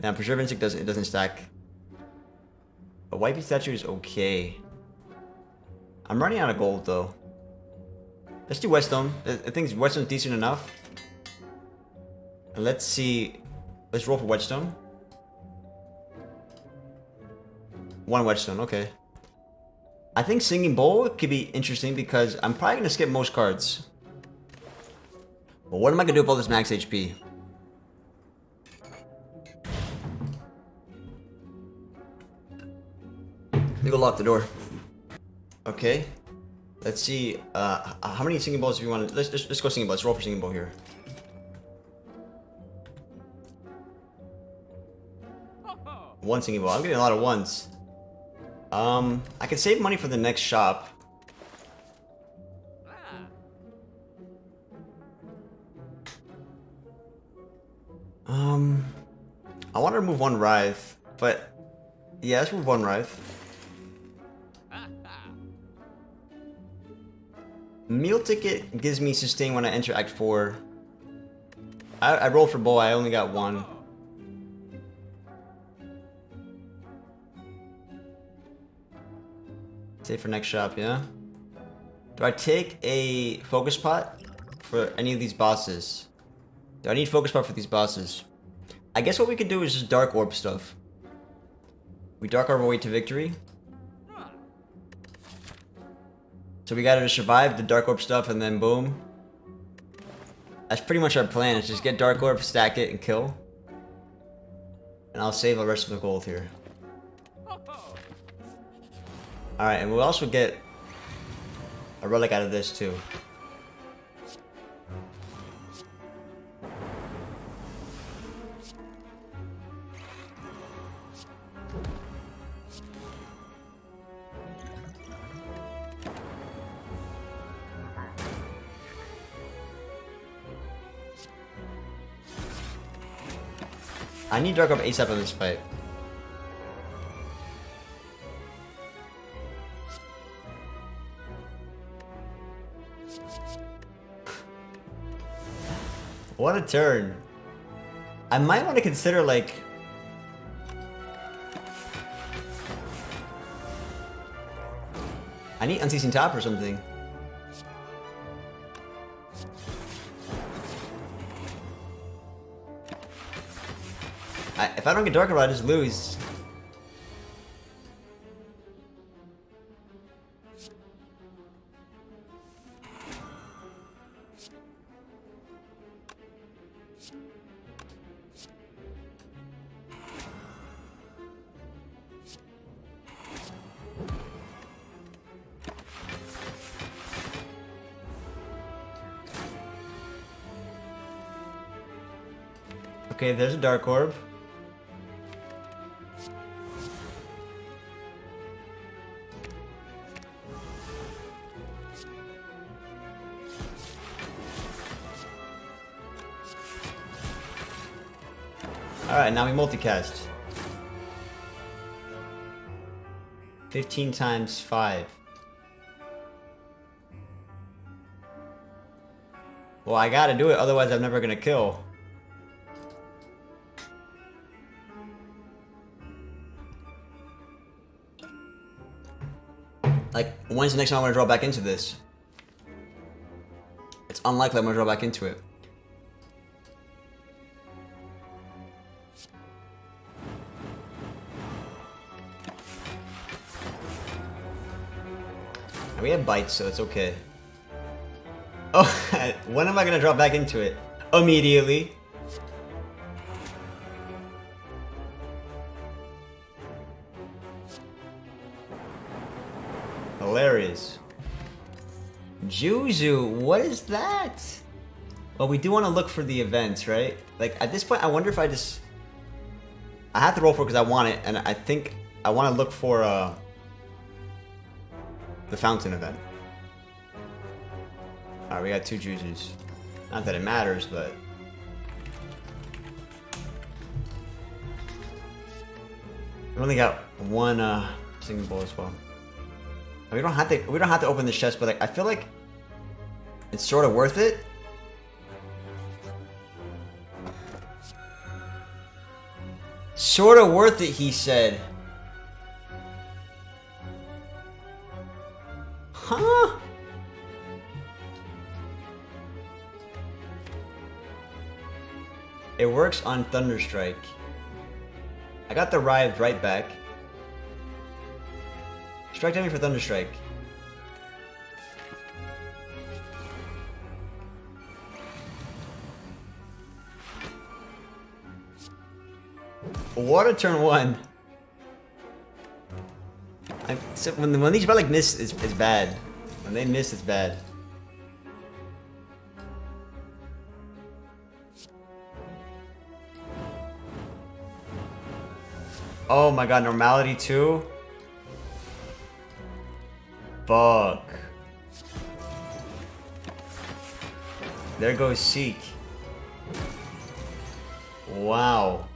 [SPEAKER 1] Now, Preserve Insect doesn't, it doesn't stack. A White Statue is okay. I'm running out of gold, though. Let's do Whetstone. I, I think Whetstone's decent enough. And let's see... Let's roll for Whetstone. One Whetstone, okay. I think Singing Bowl could be interesting because I'm probably going to skip most cards. But what am I going to do with all this max HP? Let me go lock the door. Okay. Let's see. Uh, how many singing bowls do we want to... Let's, let's, let's go singing bowl. Let's roll for singing bowl here. One singing bowl. I'm getting a lot of ones. Um, I can save money for the next shop. Um, I want to remove one Writhe, but yeah, let's remove one Writhe. Meal ticket gives me sustain when I enter Act 4. I, I rolled for bow, I only got one. Save for next shop, yeah? Do I take a focus pot for any of these bosses? Do I need focus pot for these bosses? I guess what we could do is just dark orb stuff. We dark our way to victory. So we gotta survive the Dark Orb stuff and then boom. That's pretty much our plan, is just get Dark Orb, stack it, and kill. And I'll save the rest of the gold here. Alright, and we'll also get a relic out of this too. I need Dark Orb ASAP in this fight. What a turn. I might want to consider like... I need Unceasing Top or something. I, if I don't get Dark Orb, I just lose. Dark Orb. Alright, now we multicast. 15 times 5. Well, I gotta do it, otherwise I'm never gonna kill. When's the next time I'm gonna draw back into this? It's unlikely I'm gonna draw back into it. We have bites, so it's okay. Oh, when am I gonna drop back into it? Immediately. Juzu, what is that? Well, we do want to look for the events, right? Like, at this point, I wonder if I just... I have to roll for it because I want it, and I think I want to look for uh, the fountain event. Alright, we got two Juzus. Not that it matters, but... We only got one uh, singing bowl as well. We don't have to. We don't have to open this chest, but like, I feel like it's sort of worth it. Sort of worth it, he said. Huh? It works on Thunderstrike. I got the Writhe right back. Strike damage for Thunderstrike. Water turn one. I, so when, when these relic miss, it's, it's bad. When they miss, it's bad. Oh my god, normality too? Fuck. There goes Seek. Wow.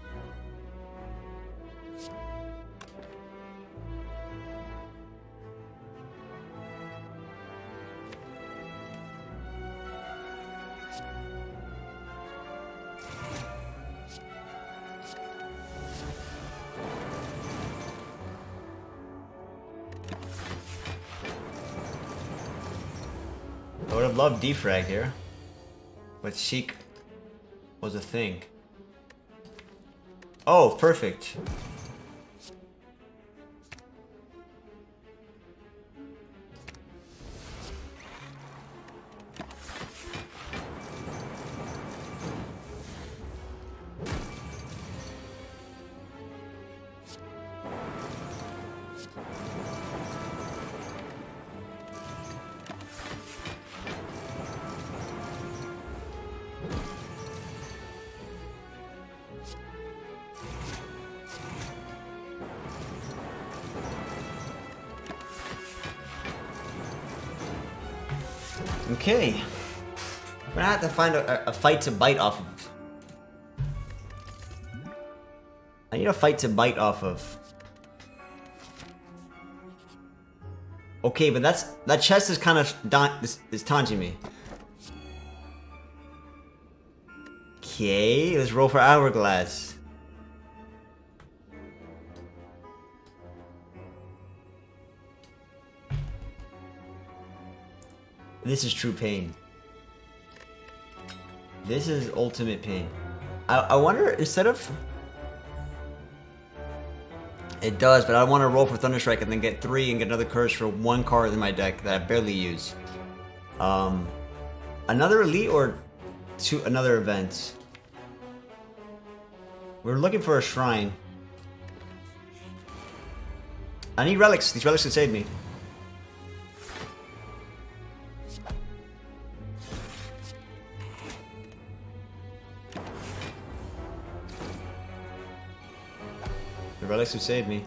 [SPEAKER 1] Loved defrag here. But Seek was a thing. Oh, perfect. Find a, a, fight to bite off of. I need a fight to bite off of. Okay, but that's that chest is kind of is, is taunting me. Okay, let's roll for hourglass. This is true pain. This is ultimate pain. I, I wonder, instead of... It does, but I want to roll for Thunderstrike and then get three and get another curse for one card in my deck that I barely use. Um, another elite or two another event? We're looking for a shrine. I need relics. These relics can save me. Relics who saved me.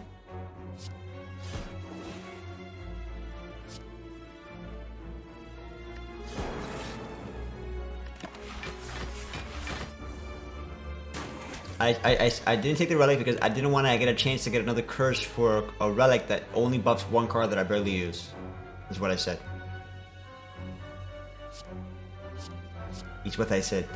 [SPEAKER 1] I, I, I, didn't take the relic because I didn't want to get a chance to get another curse for a relic that only buffs one card that I barely use. Is what I said. It's what I said.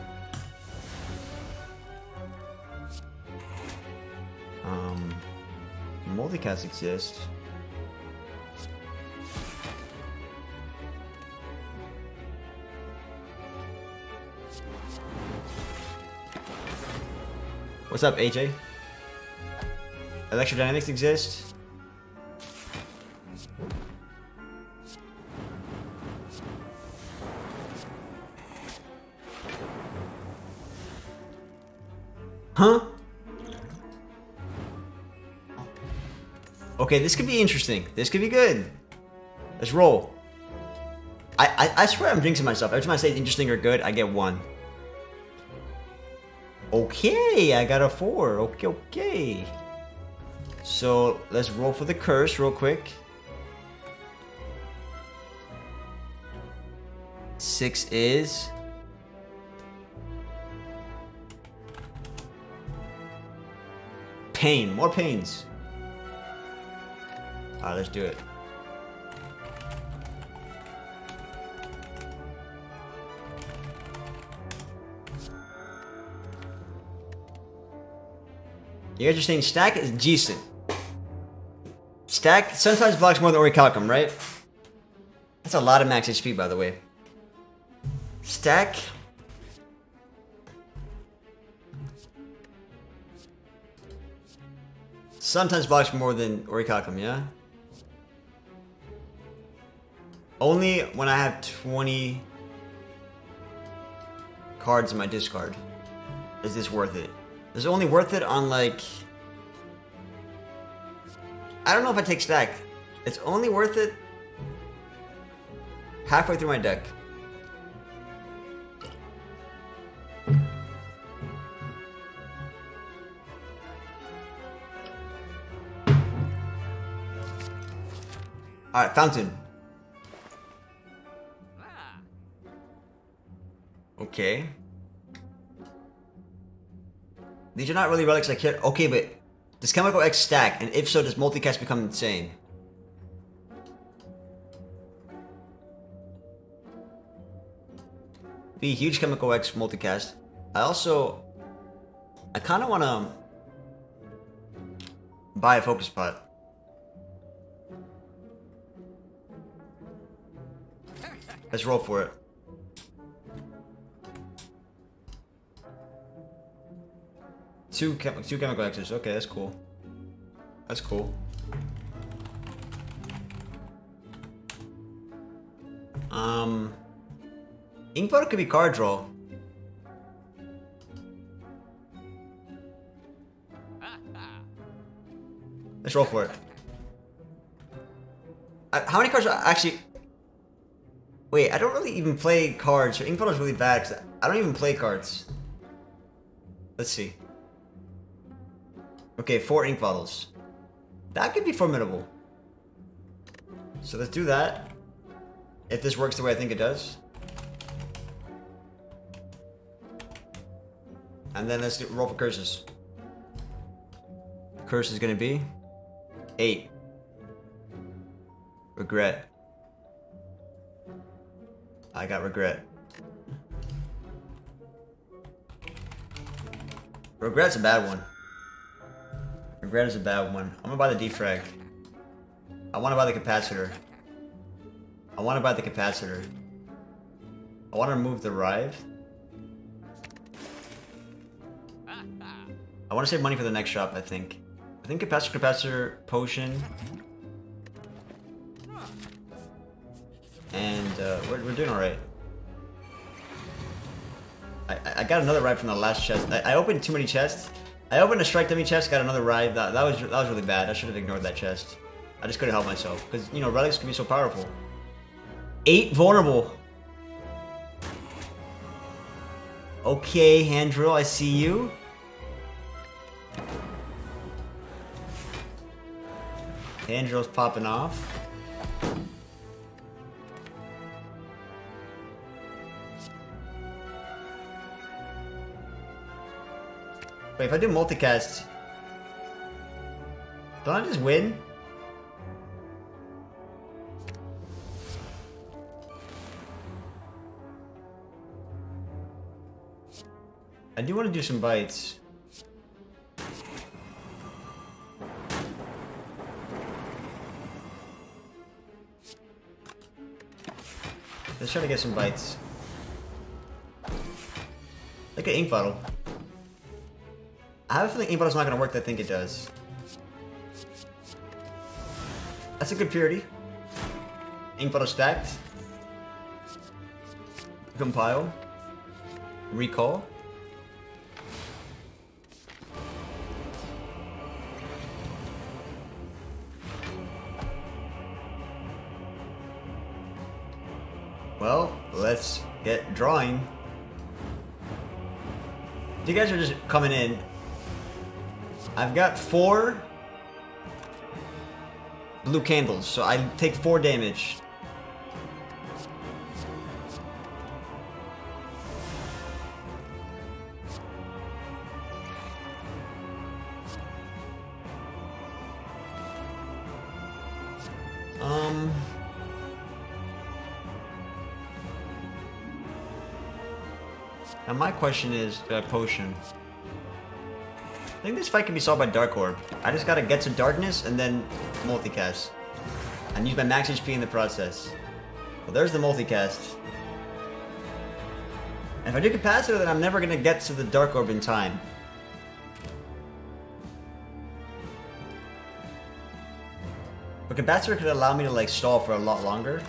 [SPEAKER 1] podcasts. What's up, AJ? Electrodynamics exist? Okay, this could be interesting. This could be good. Let's roll. I, I, I swear I'm jinxing myself. Every time I say interesting or good, I get one. Okay, I got a four. Okay, okay. So let's roll for the curse real quick. Six is. Pain. More pains. Let's do it. You guys are saying stack is decent. Stack sometimes blocks more than Orichalcum, right? That's a lot of max HP, by the way. Stack. Sometimes blocks more than Orichalcum, yeah? Only when I have 20 cards in my discard is this worth it. it. Is only worth it on like... I don't know if I take stack. It's only worth it halfway through my deck. Alright, Fountain. Okay. These are not really relics I care. Okay, but does Chemical X stack? And if so, does multicast become insane? Be huge Chemical X multicast. I also, I kind of want to buy a focus pot. Let's roll for it. Two, chem two chemical X's. Okay, that's cool. That's cool. Um, ink bottle could be card draw. Let's roll for it. Uh, how many cards actually... Wait, I don't really even play cards. So ink bottle is really bad because I don't even play cards. Let's see. Okay, four ink bottles. That could be formidable. So let's do that. If this works the way I think it does. And then let's do, roll for curses. Curse is gonna be eight. Regret. I got regret. Regret's a bad one. Regret is a bad one. I'm gonna buy the defrag. I wanna buy the capacitor. I wanna buy the capacitor. I wanna remove the Writhe. I wanna save money for the next shop, I think. I think capacitor, capacitor, potion. And uh, we're, we're doing alright. I, I got another Writhe from the last chest. I, I opened too many chests. I opened a strike dummy chest, got another Writhe. That, that was that was really bad. I should have ignored that chest. I just couldn't help myself because you know relics can be so powerful. Eight vulnerable. Okay, hand drill, I see you. Hand drill's popping off. Wait, if I do multicast, don't I just win? I do want to do some bites. Let's try to get some bites. Like an ink bottle. I have a feeling Bottle's not gonna work I think it does. That's a good purity. Ink Bottle stacked. Compile. Recall. Well, let's get drawing. You guys are just coming in. I've got four blue candles, so I take four damage. Um... Now my question is, uh, potion. I think this fight can be solved by Dark Orb. I just gotta get to Darkness and then multicast. And use my max HP in the process. Well, there's the multicast. And if I do Capacitor, then I'm never gonna get to the Dark Orb in time. But Capacitor could allow me to like stall for a lot longer.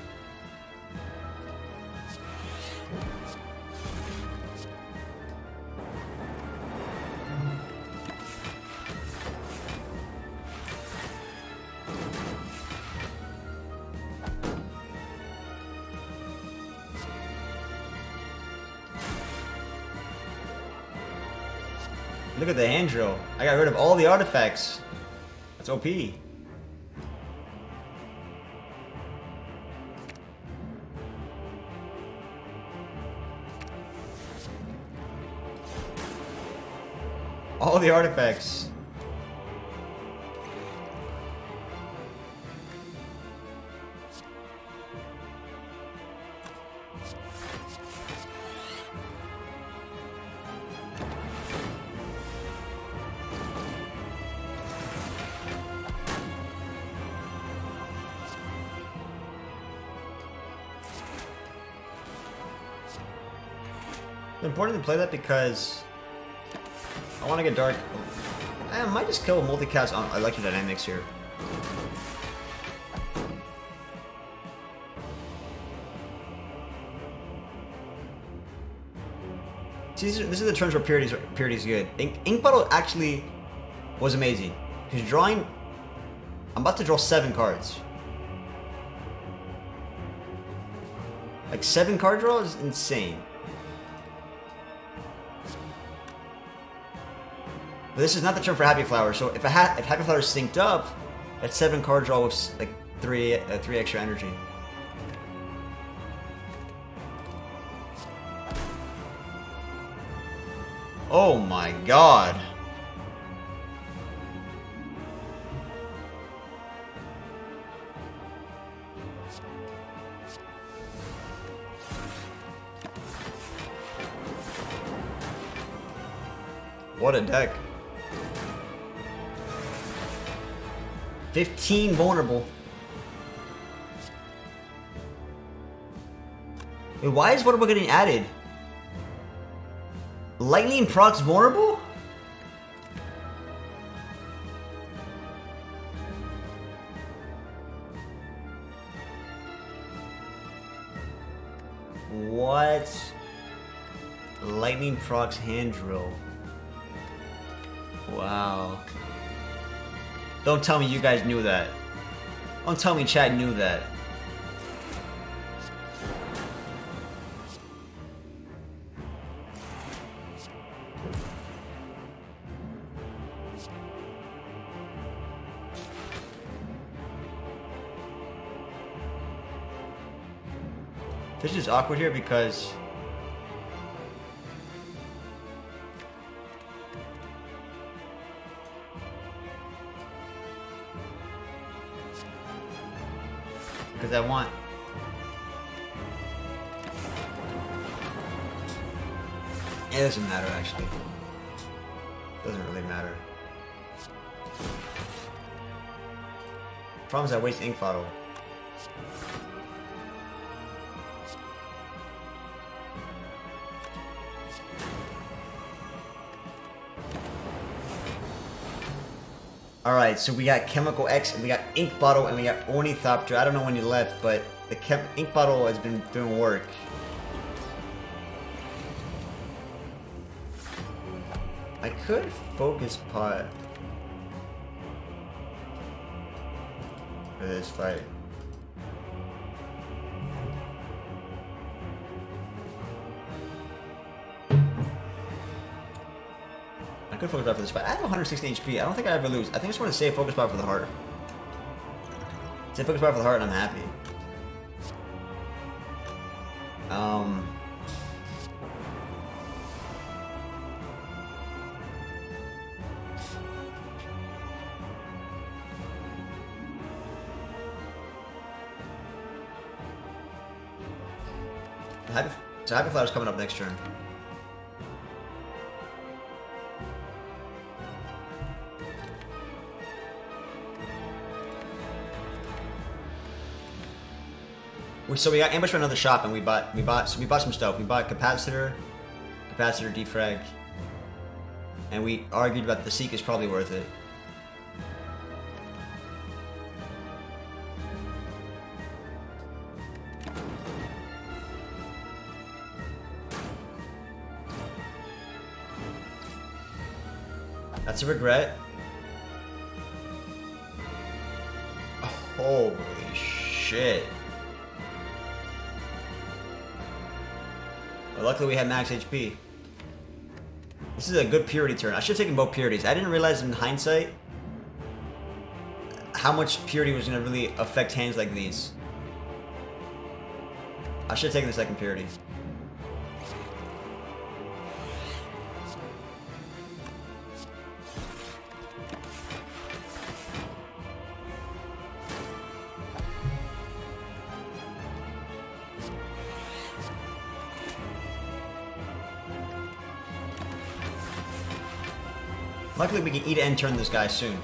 [SPEAKER 1] Artifacts. That's OP. All the artifacts. Important to play that because I want to get dark. Eh, I might just kill multicast on Electrodynamics here. See, this is the turns where Purity's, Purity's good. Ink, Ink Bottle actually was amazing. Because drawing... I'm about to draw seven cards. Like, seven card draw is insane. But this is not the turn for Happy Flower, so if, ha if Happy Flower is synced up, that's seven card draw with like three, uh, three extra energy. Oh my god. What a deck. 15 vulnerable. Wait, why is vulnerable getting added? Lightning procs vulnerable? What? Lightning procs hand drill. Wow. Don't tell me you guys knew that. Don't tell me Chad knew that. This is awkward here because I want It doesn't matter actually. Doesn't really matter. Problem is I waste ink bottle. Alright, so we got Chemical X, and we got Ink Bottle, and we got Ornithopter. I don't know when you left, but the Chem Ink Bottle has been doing work. I could focus pot for this fight. I could focus pot for this fight. I have 160 HP. I don't think I ever lose. I think I just want to save focus pot for the heart. Save focus pot for the heart, and I'm happy. Um. Happy, so Happy Flower's coming up next turn. Um, so we got ambushed by another shop, and we bought we bought so we bought some stuff. We bought capacitor, capacitor defrag, and we argued about the seek is probably worth it. That's a regret. Holy shit. But luckily we had max HP. This is a good purity turn. I should have taken both purities. I didn't realize in hindsight how much purity was going to really affect hands like these. I should have taken the second purity. Luckily we can eat and turn this guy soon.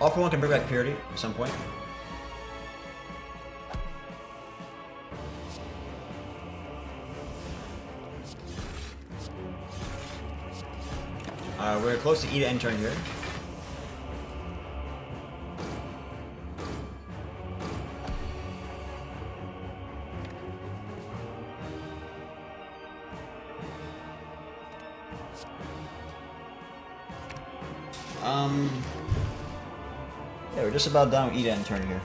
[SPEAKER 1] All for one can bring back purity at some point. Uh, we're close to eat and turn here. Just about done with Eda and turn here.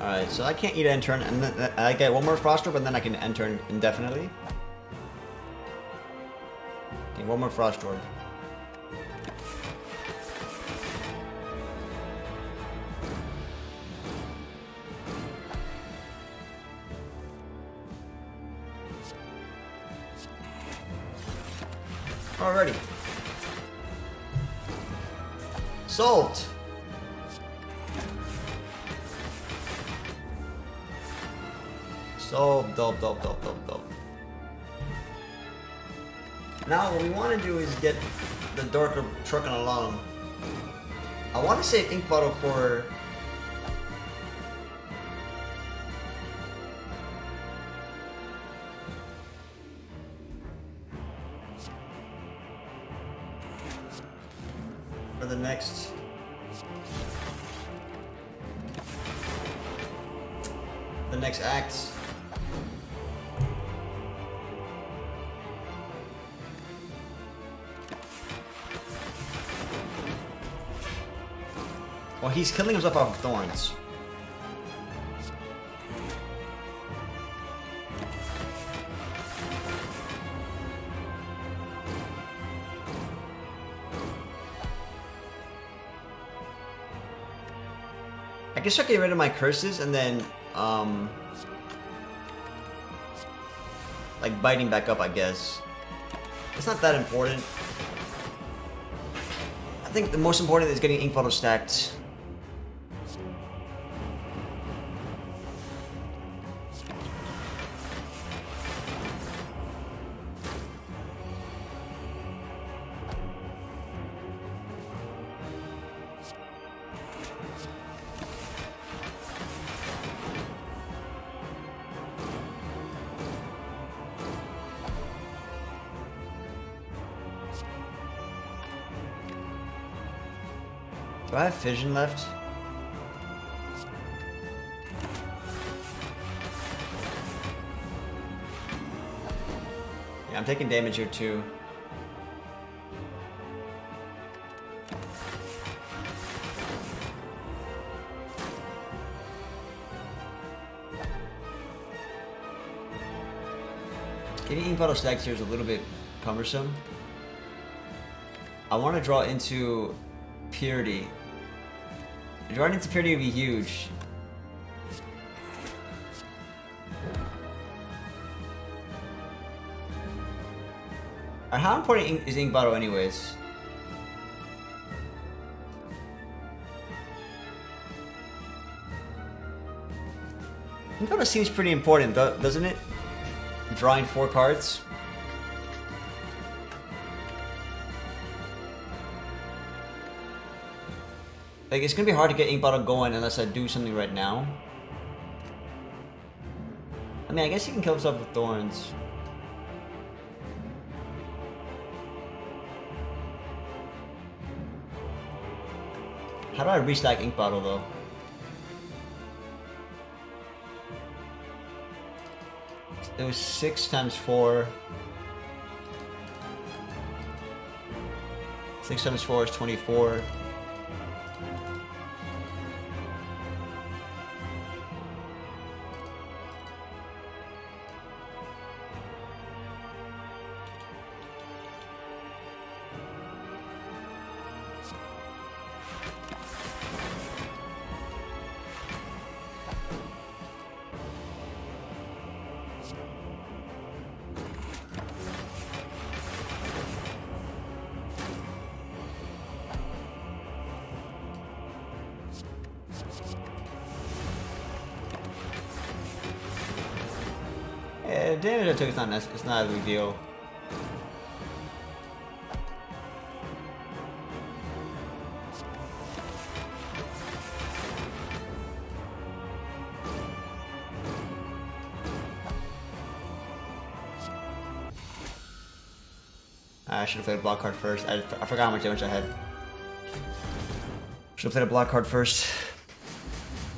[SPEAKER 1] Alright, so I can't eat end turn, and then uh, I get one more frost orb, and then I can end turn indefinitely. Okay, one more frost orb. obviously I think Bottle 4 he's killing himself off of thorns. I guess I get rid of my curses and then, um... Like, biting back up, I guess. It's not that important. I think the most important is getting ink bottle stacked. Fission left? Yeah, I'm taking damage here too. Getting ink bottle stacks here is a little bit cumbersome. I want to draw into purity. Into purity would be huge. How important is ink bottle anyways? Ink bottle seems pretty important, doesn't it? Drawing four cards. Like, it's gonna be hard to get Ink Bottle going unless I do something right now. I mean, I guess he can kill himself with Thorns. How do I restack Ink Bottle, though? It was 6 times 4. 6 times 4 is 24. Not a big deal. Ah, I should have played a block card first. I, I forgot how much damage I had. Should have played a block card first.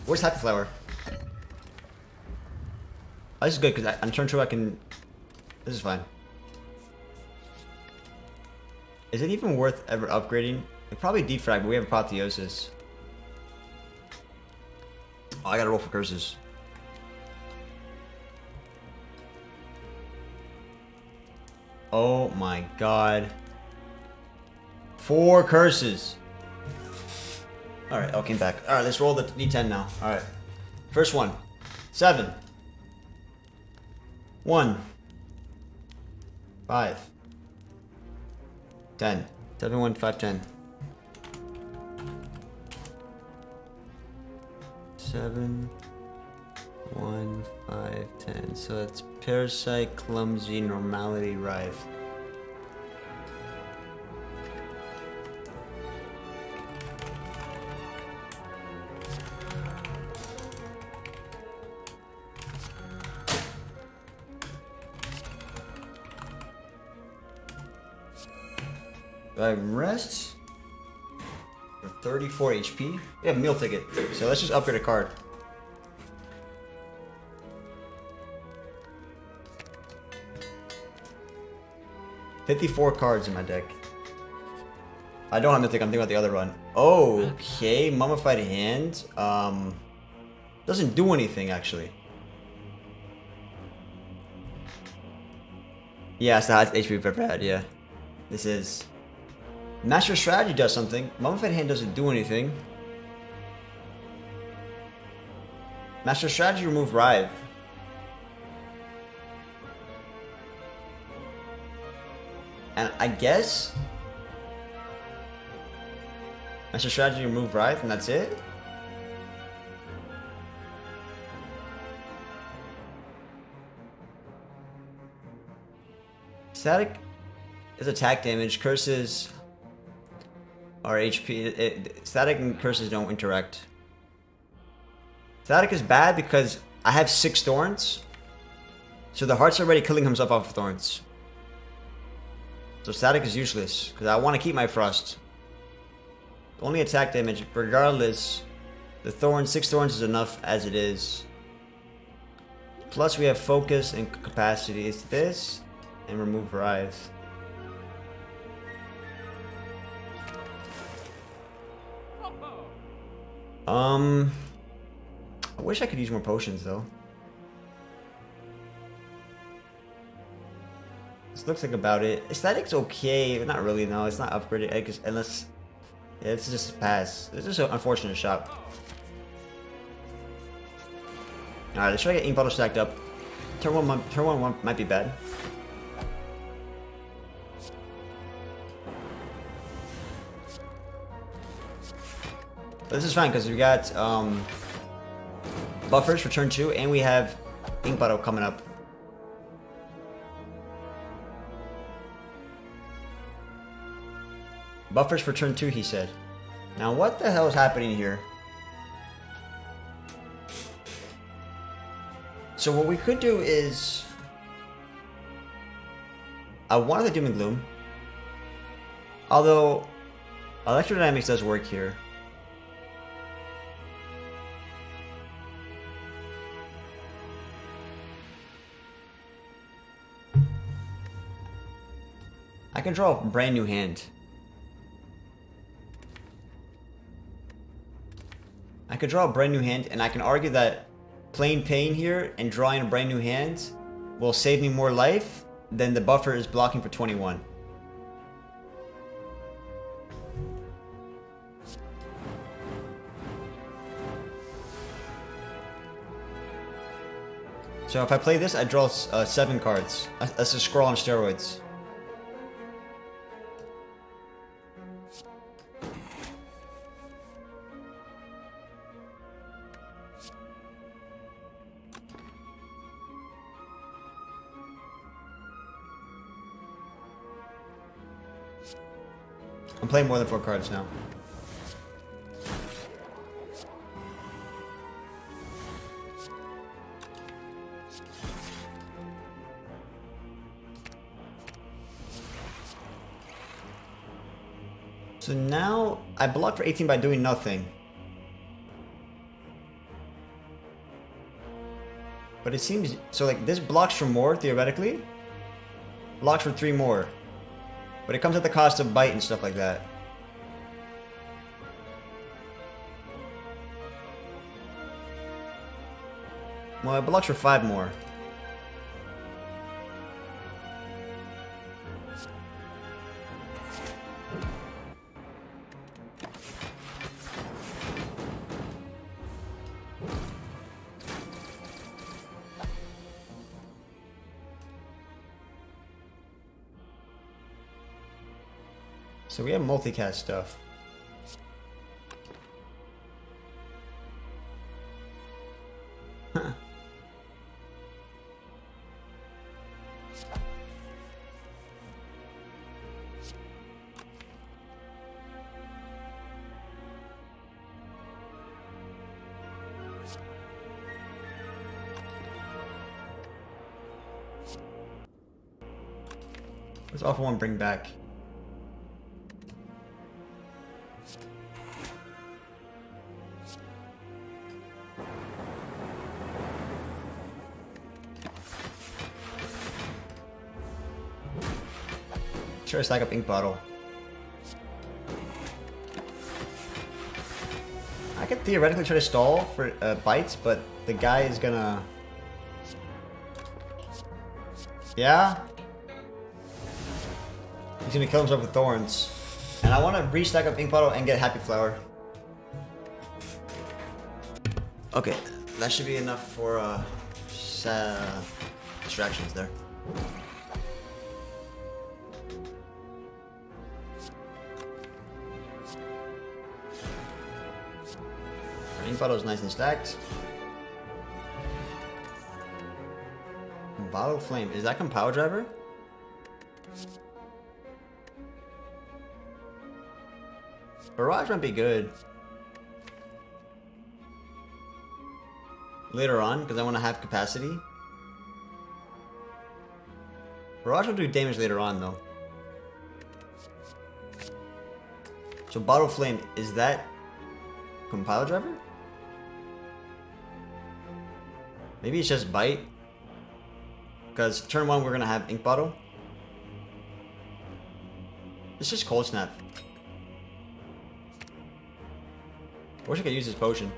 [SPEAKER 1] Where's Happy Flower? Oh, this is good because on turn two I can. This is fine. Is it even worth ever upgrading? It probably defrag, but we have apotheosis. Oh, I gotta roll for curses. Oh my god. Four curses. Alright, I came back. Alright, let's roll the d10 now. Alright. First one. Seven. One. Five. Ten. Seven, one, five, ten. Seven. One, five, ten. So that's Parasite, Clumsy, Normality, Writhe. I rest for 34 HP. We have meal ticket, so let's just upgrade a card. Fifty-four cards in my deck. I don't have mythic. I'm thinking about the other run. Okay, mummified hand. Um, doesn't do anything actually. Yeah, it's the highest HP we've ever had. Yeah, this is. Master Strategy does something. Mummified Hand doesn't do anything. Master Strategy remove Writhe. And I guess... Master Strategy remove Writhe and that's it? Static is attack damage, curses our HP, it, static and curses don't interact. Static is bad because I have six thorns. So the heart's already killing himself off of thorns. So static is useless because I want to keep my frost. Only attack damage. Regardless, the thorns, six thorns is enough as it is. Plus we have focus and capacity. It's this and remove Writhe. Um, I wish I could use more potions though. This looks like about it. Aesthetic's okay, but not really. No, it's not upgraded unless yeah, it's just a pass. This is an unfortunate shot. Alright, let's try to get ink bottle stacked up. Turn one, turn one, one might be bad. But this is fine because we got um, buffers for turn two, and we have ink bottle coming up. Buffers for turn two, he said. Now, what the hell is happening here? So what we could do is... I wanted the Doom and Gloom. Although, Electrodynamics does work here. I can draw a brand new hand. I could draw a brand new hand, and I can argue that playing Pain here and drawing a brand new hand will save me more life than the buffer is blocking for 21. So if I play this, I draw uh, seven cards. That's a Scrawl on steroids. Playing more than four cards now. So now I block for 18 by doing nothing. But it seems so like this blocks for more theoretically. Blocks for three more. But it comes at the cost of bite and stuff like that. Well, it blocks for five more. Multicast stuff. What's All for One bring back? Sure, stack up ink bottle. I could theoretically try to stall for uh, bites, but the guy is gonna. Yeah. He's gonna kill himself with thorns, and I want to restack up ink bottle and get happy flower. Okay, that should be enough for uh, uh distractions there. Bottle's nice and stacked. Bottle flame. Is that Compile Driver? Barrage might be good. Later on, because I want to have capacity. Barrage will do damage later on, though. So Bottle Flame, is that Compile Driver? Maybe it's just Bite? Because turn one we're gonna have Ink Bottle. It's just Cold Snap. I wish I could use this potion.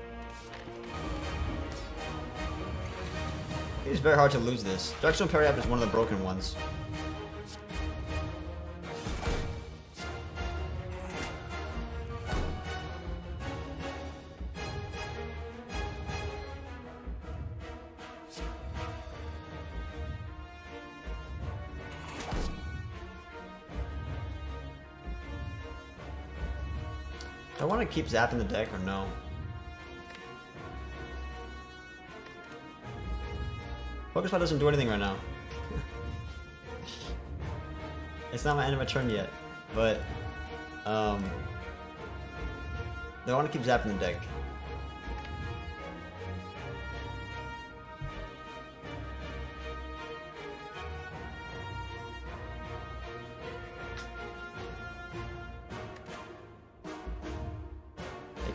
[SPEAKER 1] It's very hard to lose this. Darkstone Periapt is one of the broken ones. Keep zapping the deck or no? Focus Spot doesn't do anything right now. it's not my end of my turn yet, but um, I want to keep zapping the deck?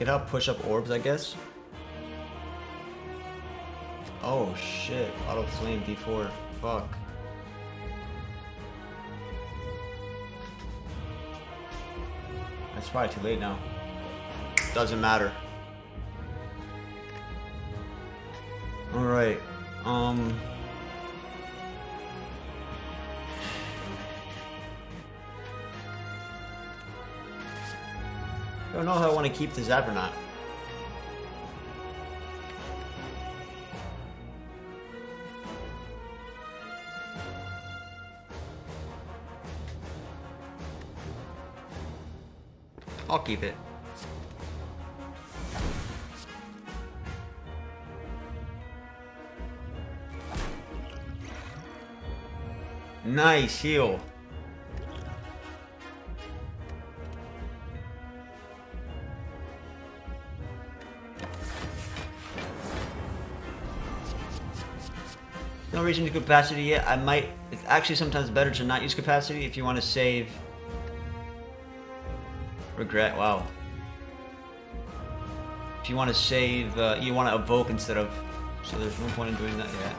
[SPEAKER 1] Help push up orbs, I guess. Oh shit, auto flame D4. Fuck. That's probably too late now. Doesn't matter. Alright. Um I don't know if I want to keep the zap or not. I'll keep it. Nice heal. Reason to capacity yet. I might. It's actually sometimes better to not use capacity if you want to save. Regret. Wow. If you want to save, uh, you want to evoke instead of. So there's no point in doing that yet.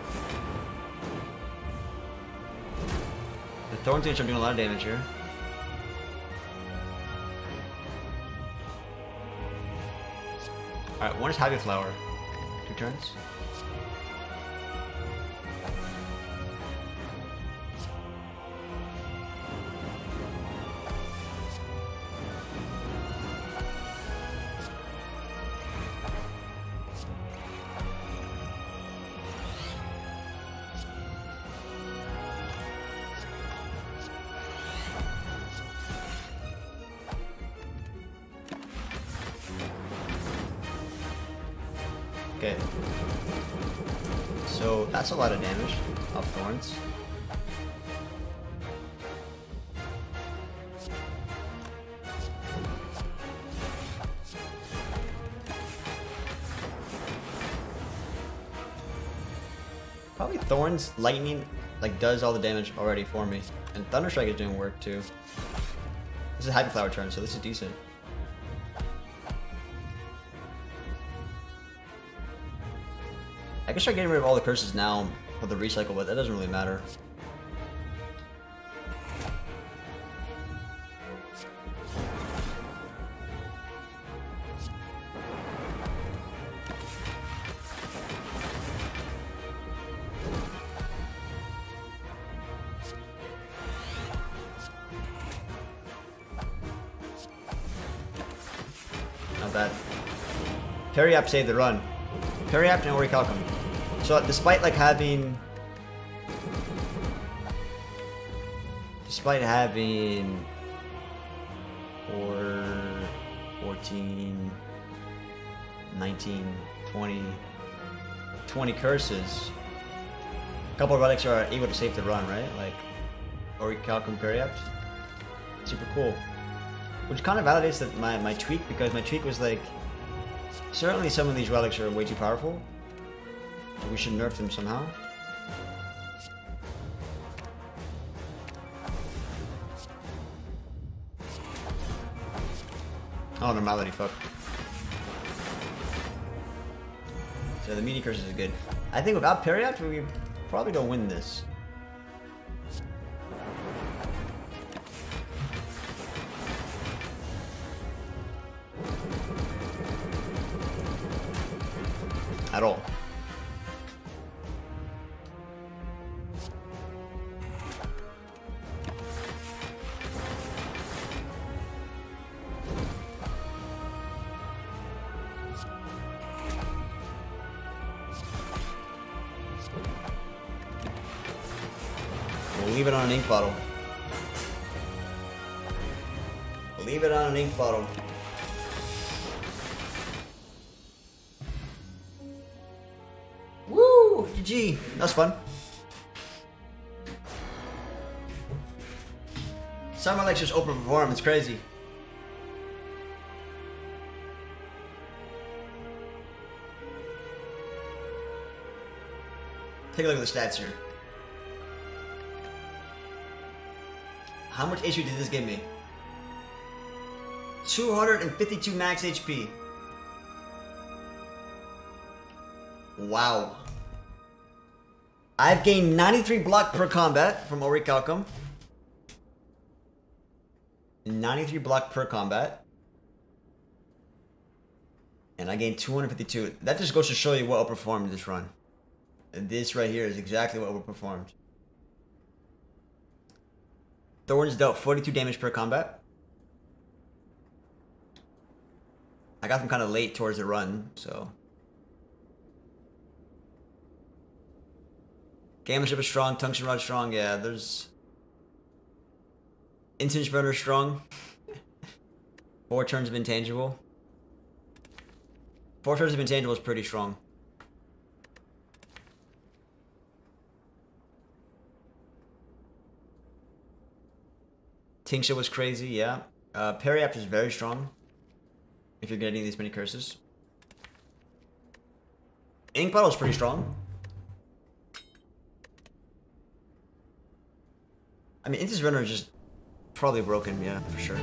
[SPEAKER 1] The Thorns are doing a lot of damage here. Alright, one is Happy Flower. Two turns. Lightning, like does all the damage already for me, and thunderstrike is doing work too. This is Happy Flower turn, so this is decent. I can start getting rid of all the curses now for the recycle, but that doesn't really matter. Periapt saved the run. Periapt and Orichalcum. So despite like having despite having four, 14, 19, 20, 20 curses, a couple of relics are able to save the run, right? Like Orichalcum Periapt. Super cool. Which kind of validates that my, my tweak because my tweak was like certainly some of these relics are way too powerful. We should nerf them somehow. Oh, normality, fuck. So the mini curses is good. I think without Periapt, we probably don't win this. At all. It's crazy. Take a look at the stats here. How much HP did this give me? 252 max HP. Wow. I've gained 93 block per combat from Orichalcum. 93 block per combat. And I gained 252. That just goes to show you what outperformed this run. This right here is exactly what we overperformed. Thorns dealt 42 damage per combat. I got them kind of late towards the run, so. Gamership is strong, Tungsten Rod strong, yeah, there's... Incense Burner strong. Four turns of Intangible. Four turns of Intangible is pretty strong. Tingsha was crazy, yeah. Uh, Periapt is very strong. If you're getting these many curses. Ink Bottle is pretty strong. I mean, Incense Burner is just probably broken, yeah, for sure.